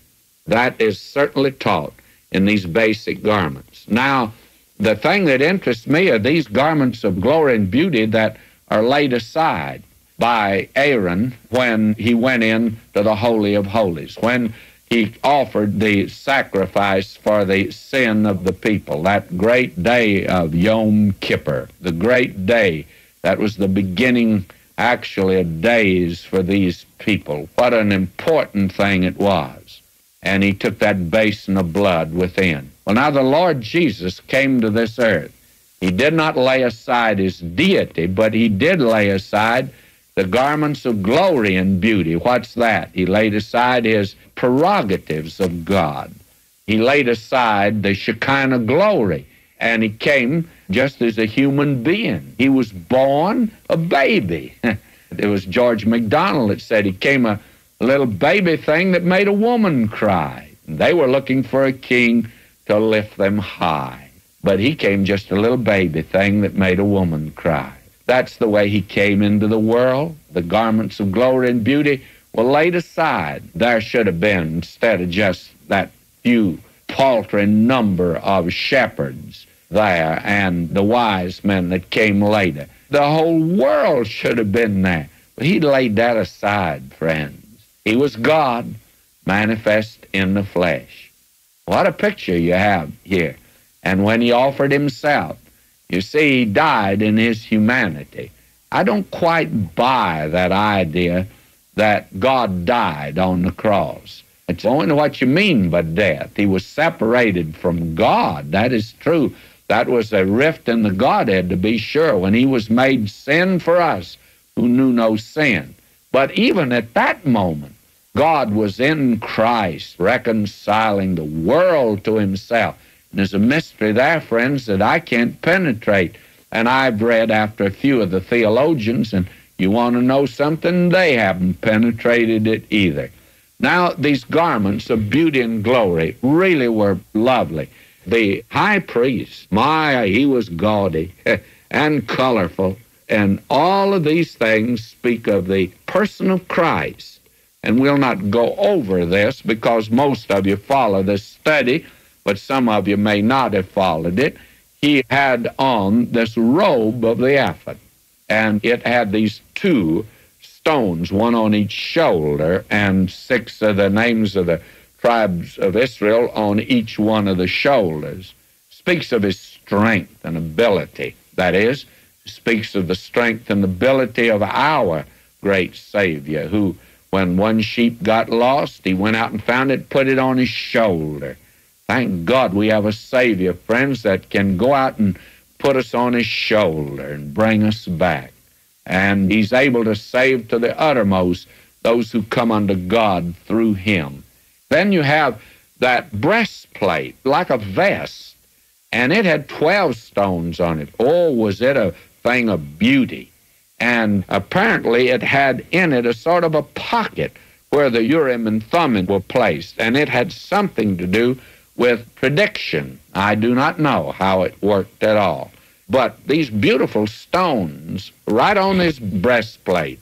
That is certainly taught in these basic garments. Now, the thing that interests me are these garments of glory and beauty that are laid aside by Aaron when he went in to the Holy of Holies, when he offered the sacrifice for the sin of the people, that great day of Yom Kippur, the great day that was the beginning, actually, of days for these people. What an important thing it was. And he took that basin of blood within. Well, now the Lord Jesus came to this earth. He did not lay aside his deity, but he did lay aside the garments of glory and beauty. What's that? He laid aside his prerogatives of God. He laid aside the Shekinah glory, and he came just as a human being. He was born a baby. [LAUGHS] it was George MacDonald that said he came a little baby thing that made a woman cry. They were looking for a king to lift them high. But he came just a little baby thing that made a woman cry. That's the way he came into the world. The garments of glory and beauty were laid aside. There should have been, instead of just that few paltry number of shepherds there and the wise men that came later. The whole world should have been there. But he laid that aside, friends. He was God manifest in the flesh. What a picture you have here. And when he offered himself, you see, he died in his humanity. I don't quite buy that idea that God died on the cross. It's only what you mean by death. He was separated from God. That is true. That was a rift in the Godhead, to be sure, when he was made sin for us who knew no sin. But even at that moment, God was in Christ, reconciling the world to himself. And there's a mystery there, friends, that I can't penetrate. And I've read after a few of the theologians, and you want to know something? They haven't penetrated it either. Now, these garments of beauty and glory really were lovely. The high priest, my, he was gaudy [LAUGHS] and colorful. And all of these things speak of the person of Christ. And we'll not go over this because most of you follow this study but some of you may not have followed it. He had on this robe of the ephod, and it had these two stones, one on each shoulder, and six of the names of the tribes of Israel on each one of the shoulders. Speaks of his strength and ability. That is, speaks of the strength and ability of our great Savior, who, when one sheep got lost, he went out and found it, put it on his shoulder. Thank God we have a Savior, friends, that can go out and put us on his shoulder and bring us back. And he's able to save to the uttermost those who come unto God through him. Then you have that breastplate, like a vest, and it had 12 stones on it. Oh, was it a thing of beauty. And apparently it had in it a sort of a pocket where the Urim and Thummim were placed, and it had something to do with prediction. I do not know how it worked at all. But these beautiful stones right on his breastplate.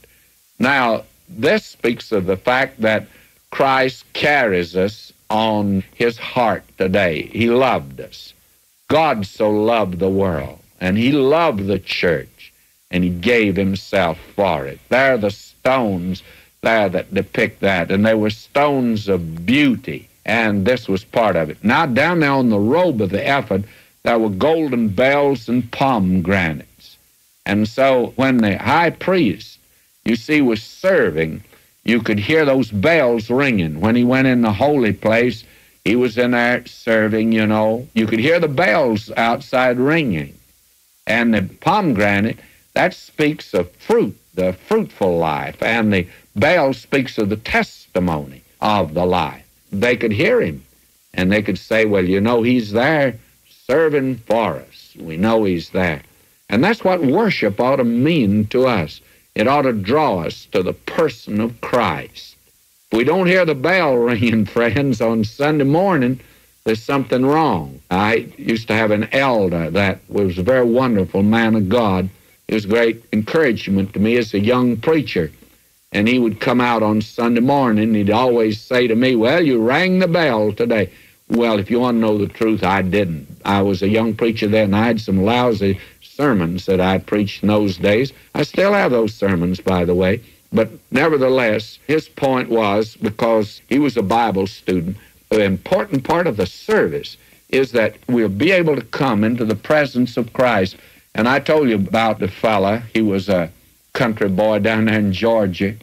Now, this speaks of the fact that Christ carries us on his heart today. He loved us. God so loved the world, and he loved the church, and he gave himself for it. There are the stones there that depict that, and they were stones of beauty and this was part of it. Now, down there on the robe of the ephod, there were golden bells and pomegranates. And so when the high priest, you see, was serving, you could hear those bells ringing. When he went in the holy place, he was in there serving, you know. You could hear the bells outside ringing. And the pomegranate, that speaks of fruit, the fruitful life. And the bell speaks of the testimony of the life they could hear him and they could say, well, you know, he's there serving for us. We know he's there. And that's what worship ought to mean to us. It ought to draw us to the person of Christ. If we don't hear the bell [LAUGHS] ringing, friends, on Sunday morning, there's something wrong. I used to have an elder that was a very wonderful man of God. It was great encouragement to me as a young preacher. And he would come out on Sunday morning. And He'd always say to me, Well, you rang the bell today. Well, if you want to know the truth, I didn't. I was a young preacher then, I had some lousy sermons that I preached in those days. I still have those sermons, by the way. But nevertheless, his point was because he was a Bible student, the important part of the service is that we'll be able to come into the presence of Christ. And I told you about the fella. He was a country boy down there in Georgia.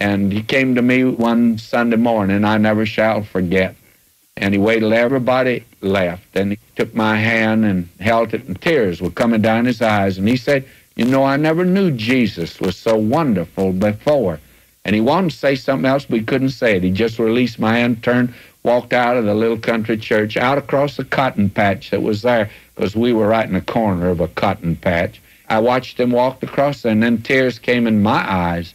And he came to me one Sunday morning I never shall forget. And he waited till everybody left. And he took my hand and held it, and tears were coming down his eyes. And he said, You know, I never knew Jesus was so wonderful before. And he wanted to say something else, but he couldn't say it. He just released my hand, turned, walked out of the little country church, out across the cotton patch that was there, because we were right in the corner of a cotton patch. I watched him walk across there, and then tears came in my eyes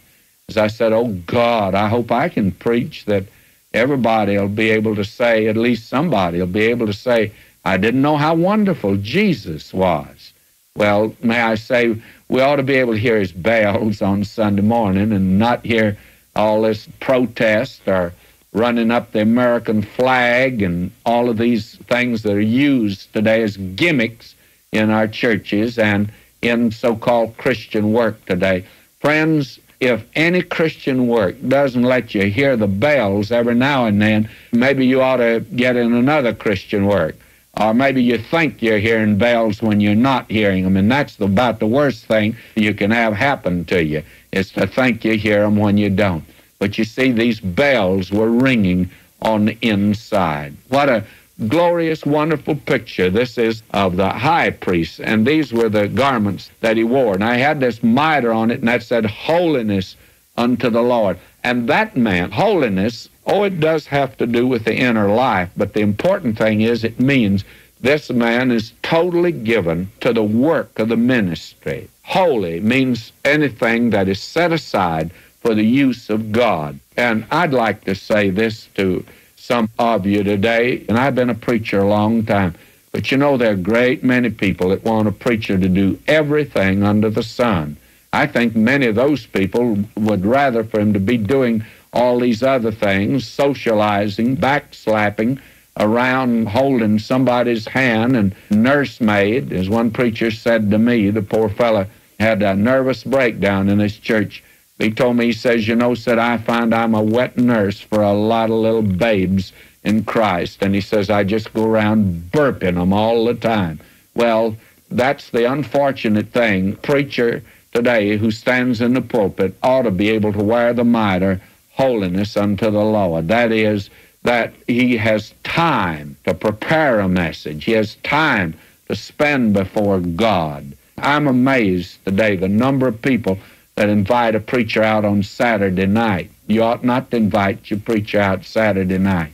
as I said, Oh God, I hope I can preach that everybody will be able to say, at least somebody will be able to say, I didn't know how wonderful Jesus was. Well, may I say, we ought to be able to hear his bells on Sunday morning and not hear all this protest or running up the American flag and all of these things that are used today as gimmicks in our churches and in so called Christian work today. Friends, if any Christian work doesn't let you hear the bells every now and then, maybe you ought to get in another Christian work. Or maybe you think you're hearing bells when you're not hearing them, and that's about the worst thing you can have happen to you, is to think you hear them when you don't. But you see, these bells were ringing on the inside. What a glorious, wonderful picture this is of the high priest. And these were the garments that he wore. And I had this mitre on it, and that said, Holiness unto the Lord. And that meant holiness. Oh, it does have to do with the inner life, but the important thing is it means this man is totally given to the work of the ministry. Holy means anything that is set aside for the use of God. And I'd like to say this to some of you today, and I've been a preacher a long time, but you know there are great many people that want a preacher to do everything under the sun. I think many of those people would rather for him to be doing all these other things, socializing, backslapping, around holding somebody's hand and nursemaid, as one preacher said to me, the poor fellow had a nervous breakdown in his church he told me, he says, you know, said, I find I'm a wet nurse for a lot of little babes in Christ. And he says, I just go around burping them all the time. Well, that's the unfortunate thing. Preacher today who stands in the pulpit ought to be able to wear the mitre, holiness unto the Lord. That is, that he has time to prepare a message. He has time to spend before God. I'm amazed today the number of people that invite a preacher out on Saturday night. You ought not to invite your preacher out Saturday night.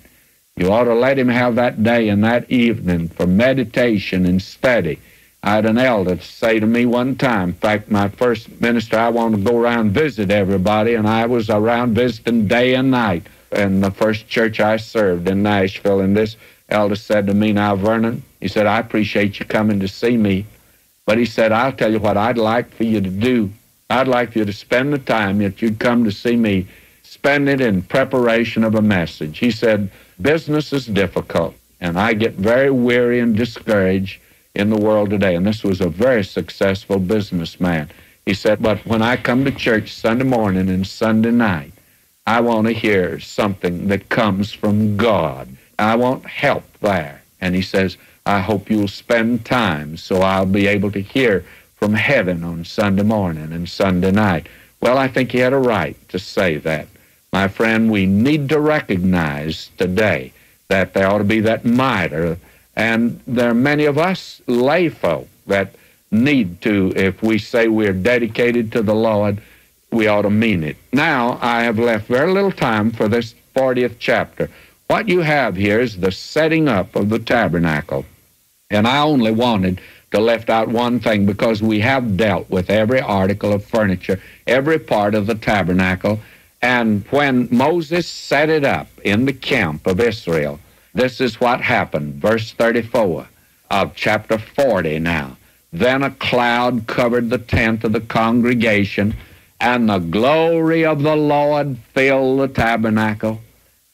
You ought to let him have that day and that evening for meditation and study. I had an elder say to me one time, in fact, my first minister, I wanted to go around visit everybody, and I was around visiting day and night in the first church I served in Nashville. And this elder said to me, Now, Vernon, he said, I appreciate you coming to see me, but he said, I'll tell you what I'd like for you to do I'd like for you to spend the time that you'd come to see me, spend it in preparation of a message. He said, Business is difficult, and I get very weary and discouraged in the world today. And this was a very successful businessman. He said, But when I come to church Sunday morning and Sunday night, I want to hear something that comes from God. I want help there. And he says, I hope you'll spend time so I'll be able to hear from heaven on Sunday morning and Sunday night. Well, I think he had a right to say that. My friend, we need to recognize today that there ought to be that mitre, and there are many of us layfolk that need to, if we say we're dedicated to the Lord, we ought to mean it. Now, I have left very little time for this 40th chapter. What you have here is the setting up of the tabernacle. And I only wanted to left out one thing because we have dealt with every article of furniture, every part of the tabernacle. And when Moses set it up in the camp of Israel, This is what happened. Verse 34 of chapter 40 now. Then a cloud covered the tent of the congregation, and the glory of the Lord filled the tabernacle.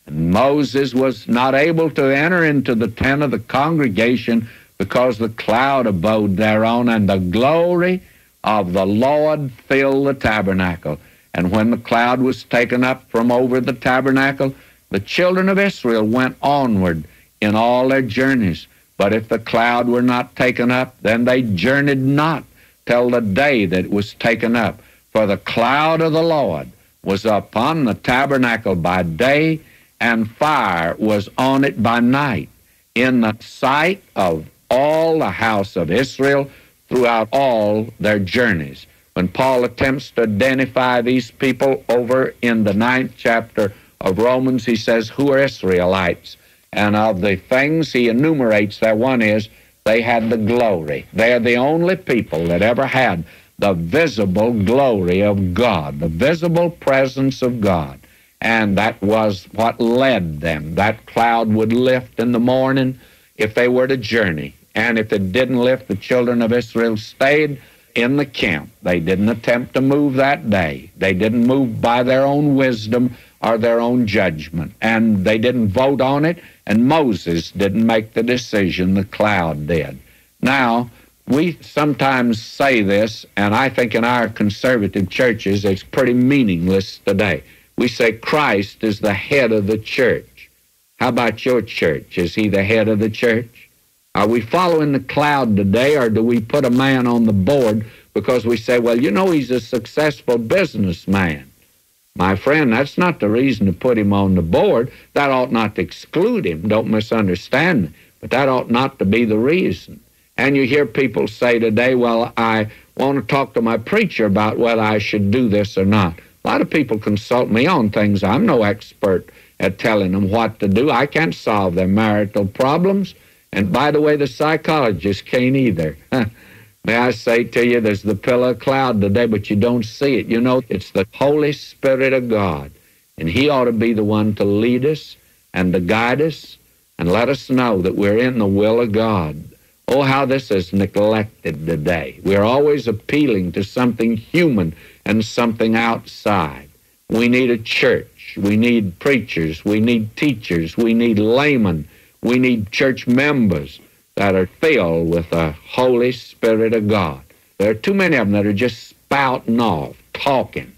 And Moses was not able to enter into the tent of the congregation because the cloud abode thereon, and the glory of the Lord filled the tabernacle. And when the cloud was taken up from over the tabernacle, the children of Israel went onward in all their journeys. But if the cloud were not taken up, then they journeyed not till the day that it was taken up. For the cloud of the Lord was upon the tabernacle by day, and fire was on it by night, in the sight of all the house of Israel throughout all their journeys. When Paul attempts to identify these people over in the ninth chapter of Romans, he says, Who are Israelites? And of the things he enumerates there, one is they had the glory. They're the only people that ever had the visible glory of God, the visible presence of God. And that was what led them. That cloud would lift in the morning if they were to journey. And if it didn't lift, the children of Israel stayed in the camp. They didn't attempt to move that day. They didn't move by their own wisdom or their own judgment. And they didn't vote on it, and Moses didn't make the decision, the cloud did. Now, we sometimes say this, and I think in our conservative churches it's pretty meaningless today. We say Christ is the head of the church. How about your church? Is he the head of the church? Are we following the cloud today, or do we put a man on the board because we say, well, you know, he's a successful businessman? My friend, that's not the reason to put him on the board. That ought not to exclude him. Don't misunderstand me. But that ought not to be the reason. And you hear people say today, well, I want to talk to my preacher about whether I should do this or not. A lot of people consult me on things. I'm no expert at telling them what to do. I can't solve their marital problems. And by the way, the psychologists can't either. [LAUGHS] May I say to you, there's the pillar of cloud today, but you don't see it. You know, it's the Holy Spirit of God. And He ought to be the one to lead us and to guide us and let us know that we're in the will of God. Oh, how this is neglected today. We're always appealing to something human and something outside. We need a church. We need preachers. We need teachers. We need laymen. We need church members that are filled with the Holy Spirit of God. There are too many of them that are just spouting off, talking,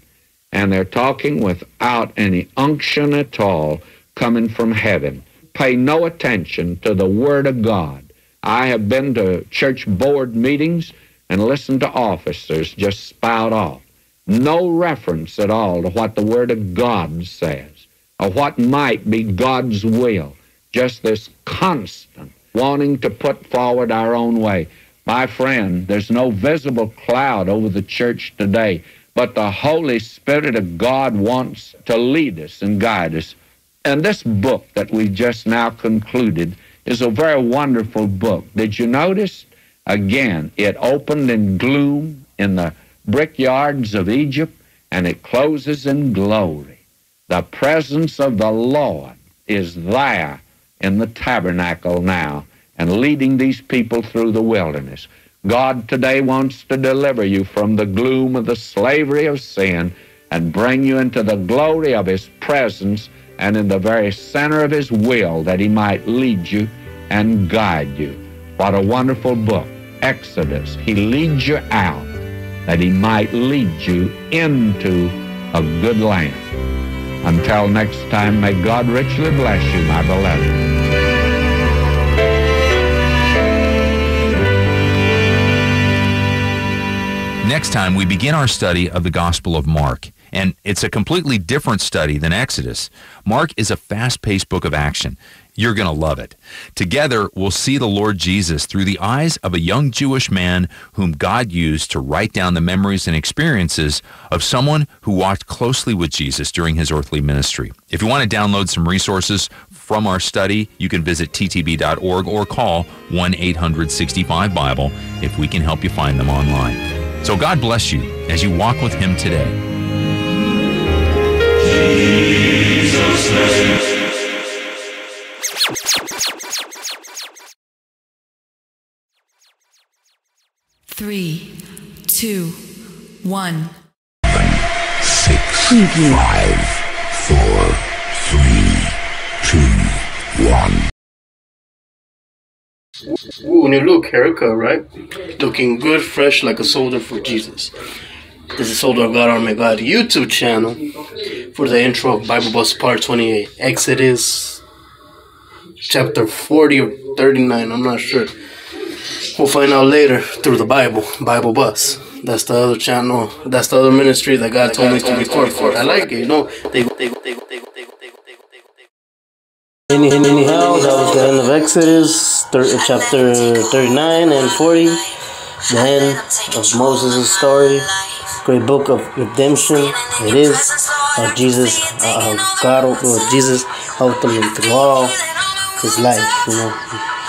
and they're talking without any unction at all coming from heaven. Pay no attention to the Word of God. I have been to church board meetings and listened to officers just spout off. No reference at all to what the Word of God says or what might be God's will. Just this constant wanting to put forward our own way. My friend, there's no visible cloud over the church today, but the Holy Spirit of God wants to lead us and guide us. And this book that we just now concluded is a very wonderful book. Did you notice? Again, it opened in gloom in the brickyards of Egypt, and it closes in glory. The presence of the Lord is there in the tabernacle now and leading these people through the wilderness. God today wants to deliver you from the gloom of the slavery of sin and bring you into the glory of His presence and in the very center of His will that He might lead you and guide you. What a wonderful book, Exodus. He leads you out that He might lead you into a good land. Until next time, may God richly bless you, my beloved. Next time, we begin our study of the Gospel of Mark, and it's a completely different study than Exodus. Mark is a fast paced book of action. You're going to love it. Together, we'll see the Lord Jesus through the eyes of a young Jewish man whom God used to write down the memories and experiences of someone who walked closely with Jesus during his earthly ministry. If you want to download some resources from our study, you can visit ttb.org or call 1 800 65 Bible if we can help you find them online. So God bless you as you walk with Him today. Three, two, one. Six, five, four, three, two, one. Ooh, new look, haircut, right? Looking good, fresh, like a soldier for Jesus. This is Soldier of God, Army God YouTube channel for the intro of Bible Bus Part 28. Exodus chapter 40 or 39, I'm not sure. We'll find out later through the Bible, Bible Bus. That's the other channel, that's the other ministry that God told me to record for. I like it, you know. They, they, they, they, Any, anyhow, that was the end of Exodus, chapter 39 and 40. The end of Moses' story. Great book of redemption. It is. How Jesus, uh, God, uh, Jesus helped him through all his life. You know,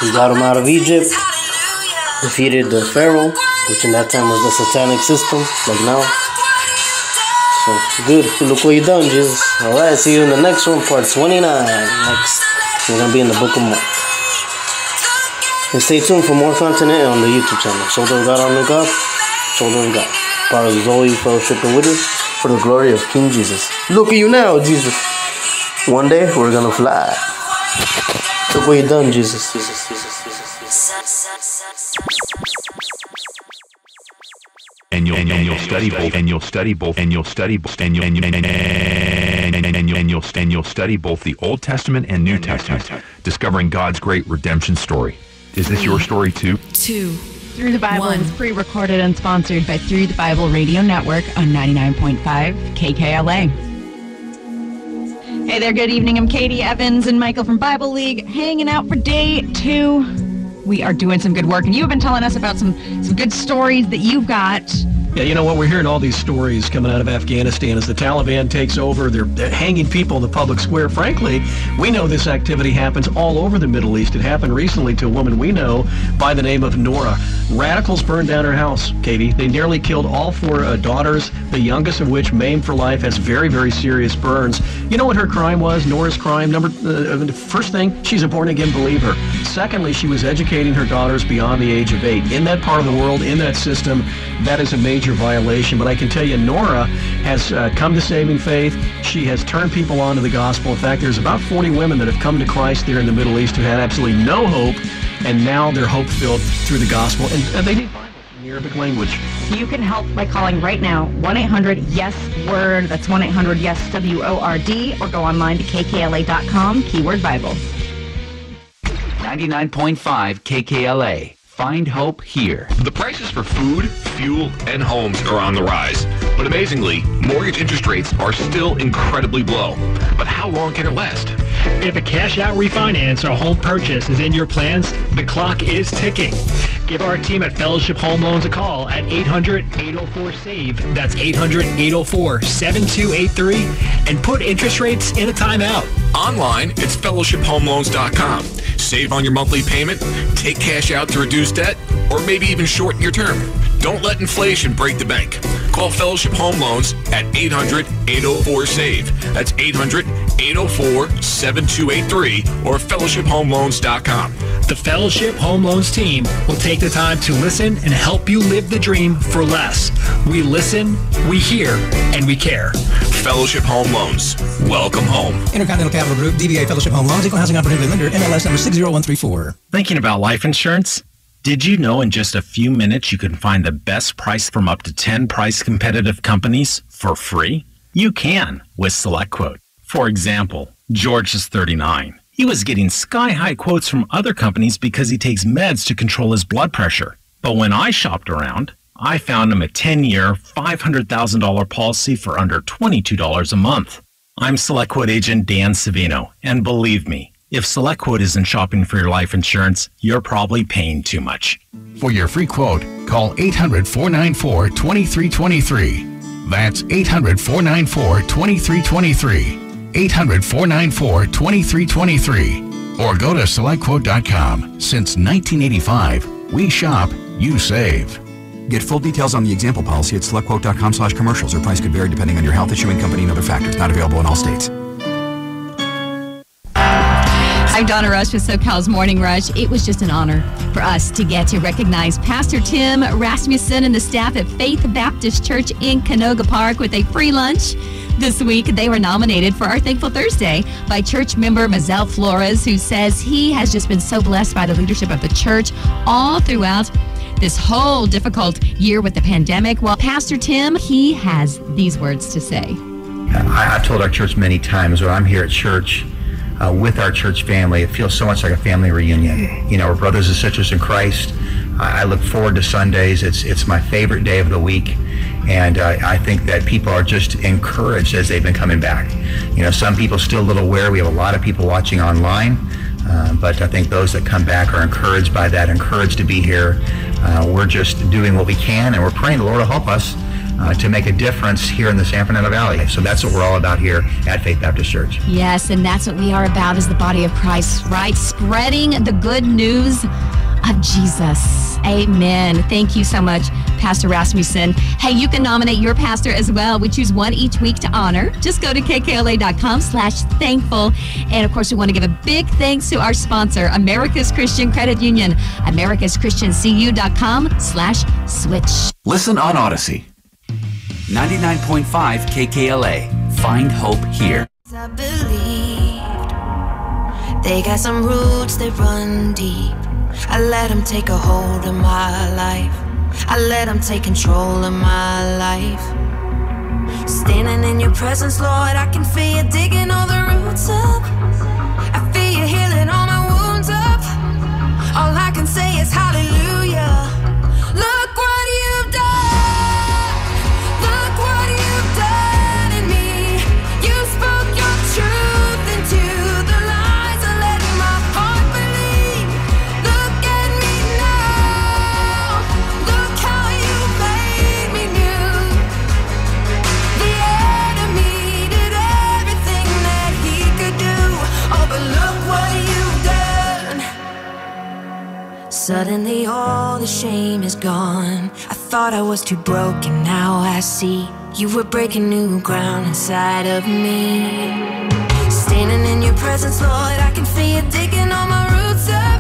he got him out of Egypt, defeated the Pharaoh, which in that time was the satanic system, like now. So good. Look what you done, Jesus. All right. See you in the next one, part 29. Next, we're gonna be in the Book of Mark. And stay tuned for more content on the YouTube channel. Soldier of God, Army of God, Soldier of God. Part of Zoe Fellowship and Witness for the glory of King Jesus. Look at you now, Jesus. One day we're gonna fly. Look what you done, Jesus. Jesus, Jesus, Jesus, and you'll and, and you'll study both and you'll study both and you'll study both and you and you and and and and you'll and you'll and you'll study both the Old Testament and New Testament, discovering God's great redemption story. Is this your story too? Two. Through the Bible is pre-recorded and sponsored by Through the Bible Radio Network on 99.5 KKLA. Hey there, good evening. I'm Katie Evans and Michael from Bible League, hanging out for day two. We are doing some good work, and you've been telling us about some some good stories that you've got. Yeah, you know what? We're hearing all these stories coming out of Afghanistan as the Taliban takes over. They're, they're, hanging people in the public square. Frankly, we know this activity happens all over the Middle East. It happened recently to a woman we know by the name of Nora. Radicals burned down her house, Katie. They nearly killed all four uh, daughters, the youngest of which, maimed for life, has very, very serious burns. You know what her crime was? Nora's crime? Number uh, First thing, she's a born-again believer. Secondly, she was educating her daughters beyond the age of eight. In that part of the world, in that system, that is a major violation. But I can tell you, Nora has uh, come to saving faith. She has turned people on to the gospel. In fact, there's about 40 women that have come to Christ there in the Middle East who had absolutely no hope, and now they're hope-filled through the gospel. And, and they need Bibles in the Arabic language. You can help by calling right now 1-800-YES-WORD. That's 1-800-YES-W-O-R-D. Or go online to kkla.com, keyword Bible. 99.5 KKLA. Find hope here. The prices for food, fuel, and homes are on the rise. But amazingly, mortgage interest rates are still incredibly low. But how long can it last? If a cash out refinance or home purchase is in your plans, the clock is ticking. Give our team at Fellowship Home Loans a call at 800-804-SAVE. That's 800-804-7283 and put interest rates in a timeout. Online, it's fellowshiphomeloans.com. Save on your monthly payment, take cash out to reduce debt, or maybe even shorten your term. Don't let inflation break the bank. Call Fellowship Home Loans at 800-804-SAVE. That's 800-804-7283 or fellowshiphomeloans.com. The Fellowship Home Loans team will take the time to listen and help you live the dream for less. We listen, we hear, and we care. Fellowship Home Loans. Welcome home. Intercontinental Capital Group, DBA Fellowship Home Loans, Equal Housing Opportunity Lender, MLS number 60134. Thinking about life insurance? Did you know in just a few minutes you can find the best price from up to 10 price competitive companies for free? You can with SelectQuote. For example, George is 39. He was getting sky high quotes from other companies because he takes meds to control his blood pressure. But when I shopped around, I found him a 10 year, $500,000 policy for under $22 a month. I'm SelectQuote agent Dan Savino, and believe me, if SelectQuote isn't shopping for your life insurance, you're probably paying too much. For your free quote, call 800 494 2323. That's 800 494 2323. 800 494 2323. Or go to selectquote.com. Since 1985, we shop, you save. Get full details on the example policy at selectquote.com slash commercials. Or price could vary depending on your health issuing company and other factors. Not available in all states. I'm Donna Rush with SoCal's Morning Rush. It was just an honor for us to get to recognize Pastor Tim Rasmussen and the staff at Faith Baptist Church in Canoga Park with a free lunch. This week, they were nominated for our Thankful Thursday by church member Mazel Flores, who says he has just been so blessed by the leadership of the church all throughout this whole difficult year with the pandemic. Well, Pastor Tim, he has these words to say. I, I've told our church many times when I'm here at church uh, with our church family, it feels so much like a family reunion. You know, we're brothers and sisters in Christ. I, I look forward to Sundays. It's it's my favorite day of the week, and uh, I think that people are just encouraged as they've been coming back. You know, some people still a little wary. We have a lot of people watching online. Uh, but I think those that come back are encouraged by that, encouraged to be here. Uh, we're just doing what we can, and we're praying the Lord will help us uh, to make a difference here in the San Fernando Valley. So that's what we're all about here at Faith Baptist Church. Yes, and that's what we are about as the body of Christ, right? Spreading the good news of Jesus. Amen. Thank you so much, Pastor Rasmussen. Hey, you can nominate your pastor as well. We choose one each week to honor. Just go to kkla.com slash thankful. And of course, we want to give a big thanks to our sponsor, America's Christian Credit Union, americaschristiancu.com slash switch. Listen on Odyssey. 99.5 KKLA. Find hope here. I believed they got some roots that run deep. I let them take a hold of my life. I let them take control of my life. Standing in your presence, Lord, I can feel you digging all the roots up. I feel you healing all my wounds up. All I can say is hallelujah. Suddenly, all the shame is gone. I thought I was too broken, now I see you were breaking new ground inside of me. Standing in your presence, Lord, I can feel you digging all my roots up.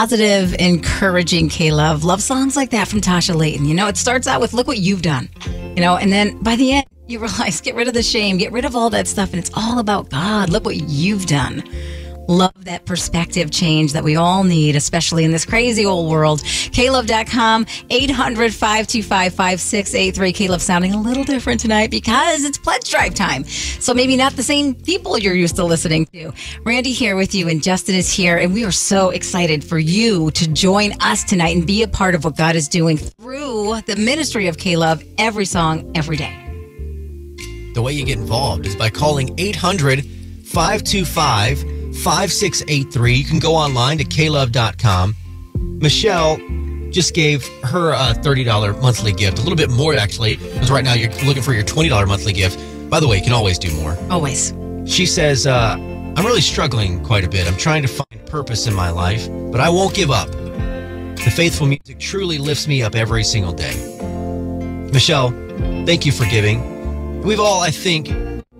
Positive, encouraging K-Love. Love songs like that from Tasha Layton. You know, it starts out with, look what you've done. You know, and then by the end, you [LAUGHS] realize, get rid of the shame, get rid of all that stuff, and it's all about God. Look what you've done. That perspective change that we all need, especially in this crazy old world. KLove.com, 800 525 5683. K-Love sounding a little different tonight because it's pledge drive time. So maybe not the same people you're used to listening to. Randy here with you, and Justin is here, and we are so excited for you to join us tonight and be a part of what God is doing through the ministry of K-Love every song, every day. The way you get involved is by calling 800 525 5683. You can go online to klove.com. Michelle just gave her a $30 monthly gift, a little bit more actually, because right now you're looking for your $20 monthly gift. By the way, you can always do more. Always. She says, uh, I'm really struggling quite a bit. I'm trying to find purpose in my life, but I won't give up. The faithful music truly lifts me up every single day. Michelle, thank you for giving. We've all, I think,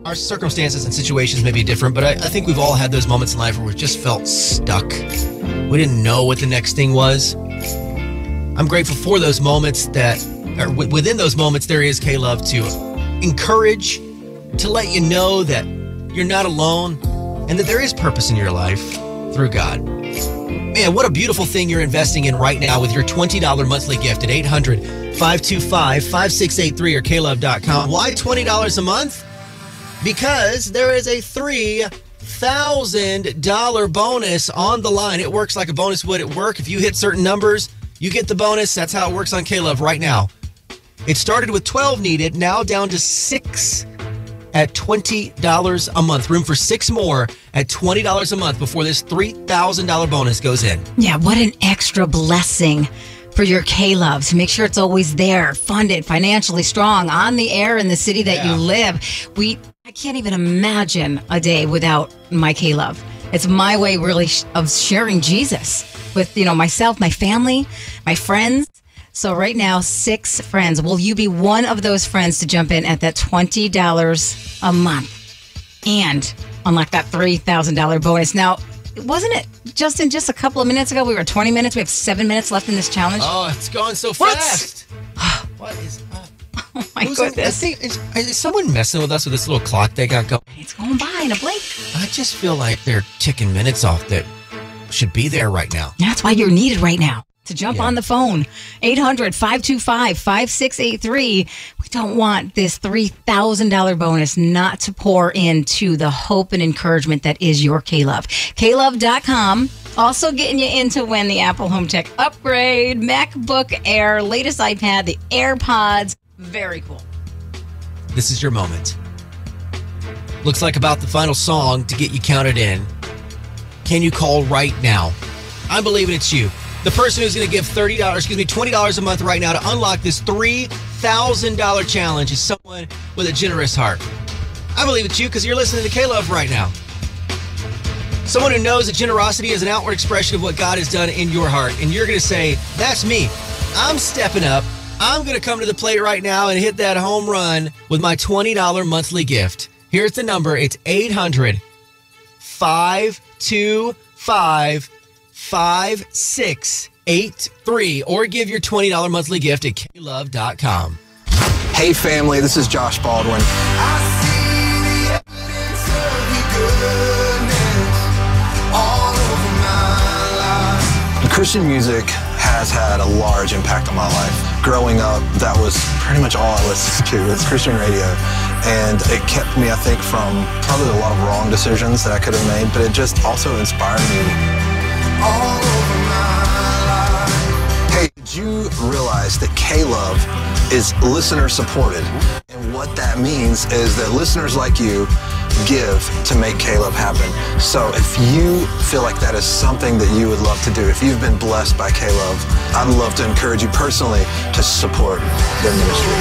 our circumstances and situations may be different, but I, I think we've all had those moments in life where we just felt stuck. We didn't know what the next thing was. I'm grateful for those moments that, or w- within those moments, there is K Love to encourage, to let you know that you're not alone and that there is purpose in your life through God. Man, what a beautiful thing you're investing in right now with your $20 monthly gift at 800 525 5683 or klove.com. Why $20 a month? Because there is a $3,000 bonus on the line. It works like a bonus would at work. If you hit certain numbers, you get the bonus. That's how it works on K-Love right now. It started with 12 needed, now down to six at $20 a month. Room for six more at $20 a month before this $3,000 bonus goes in. Yeah, what an extra blessing for your K Love to make sure it's always there, funded, financially strong, on the air in the city that you live. We I can't even imagine a day without my K Love. It's my way really of sharing Jesus with, you know, myself, my family, my friends. So right now, six friends. Will you be one of those friends to jump in at that $20 a month and unlock that $3,000 bonus? Now, wasn't it Justin just a couple of minutes ago? We were 20 minutes. We have seven minutes left in this challenge. Oh, it's going gone so What? fast. [SIGHS] what is up? [LAUGHS] Oh my Who's goodness. Is, is someone messing with us with this little clock they got going? It's going by in a blink. I just feel like they're ticking minutes off that should be there right now. That's why you're needed right now to jump on the phone. 800 525 5683. We don't want this $3,000 bonus not to pour into the hope and encouragement that is your K Love. KLove.com. Also getting you in to win the Apple Home Tech upgrade, MacBook Air, latest iPad, the AirPods. Very cool. This is your moment. Looks like about the final song to get you counted in. Can you call right now? I'm believing it's you. The person who's going to give $30, excuse me, $20 a month right now to unlock this $3,000 challenge is someone with a generous heart. I believe it's you because you're listening to K Love right now. Someone who knows that generosity is an outward expression of what God has done in your heart. And you're going to say, That's me. I'm stepping up. I'm going to come to the plate right now and hit that home run with my $20 monthly gift. Here's the number it's 800 525 5683 or give your $20 monthly gift at klove.com. Hey family, this is Josh Baldwin. Christian music has had a large impact on my life. Growing up, that was pretty much all I listened to. It's Christian radio. And it kept me, I think, from probably a lot of wrong decisions that I could have made, but it just also inspired me. Hey, did you realize that K-Love is listener supported? And what that means is that listeners like you give to make K-Love happen. So if you feel like that is something that you would love to do, if you've been blessed by K-Love, I'd love to encourage you personally to support their ministry.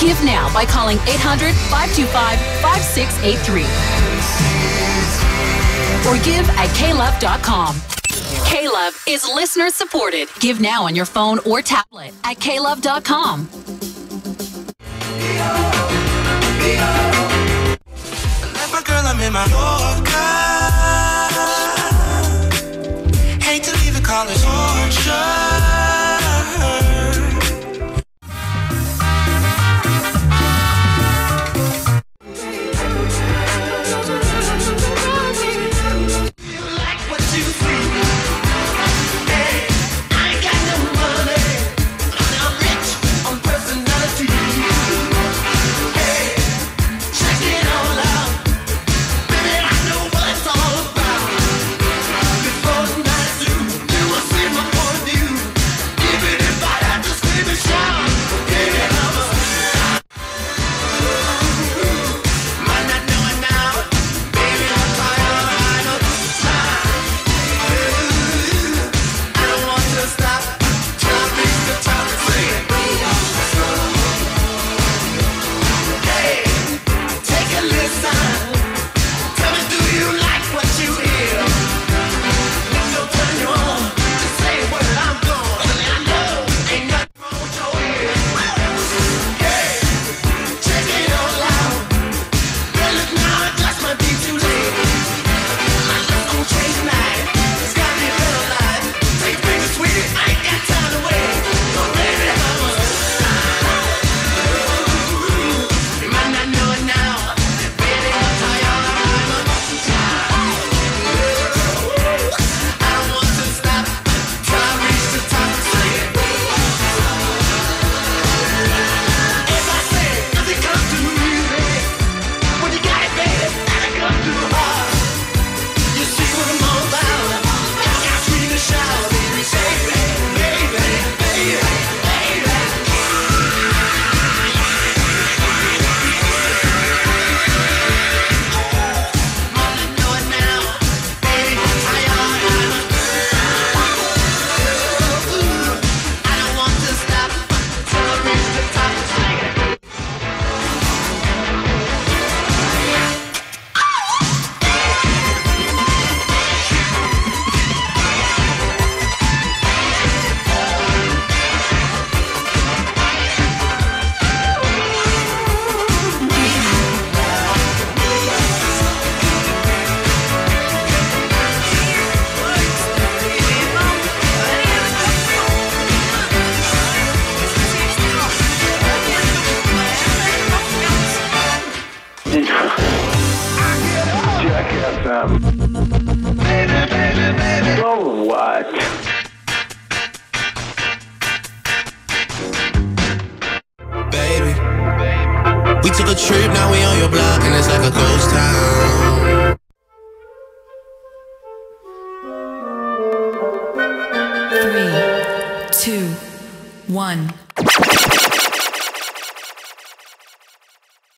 Give now by calling 800 525 5683. Or give at klove.com. K-Love is listener supported. Give now on your phone or tablet at klove.com. Hate to leave call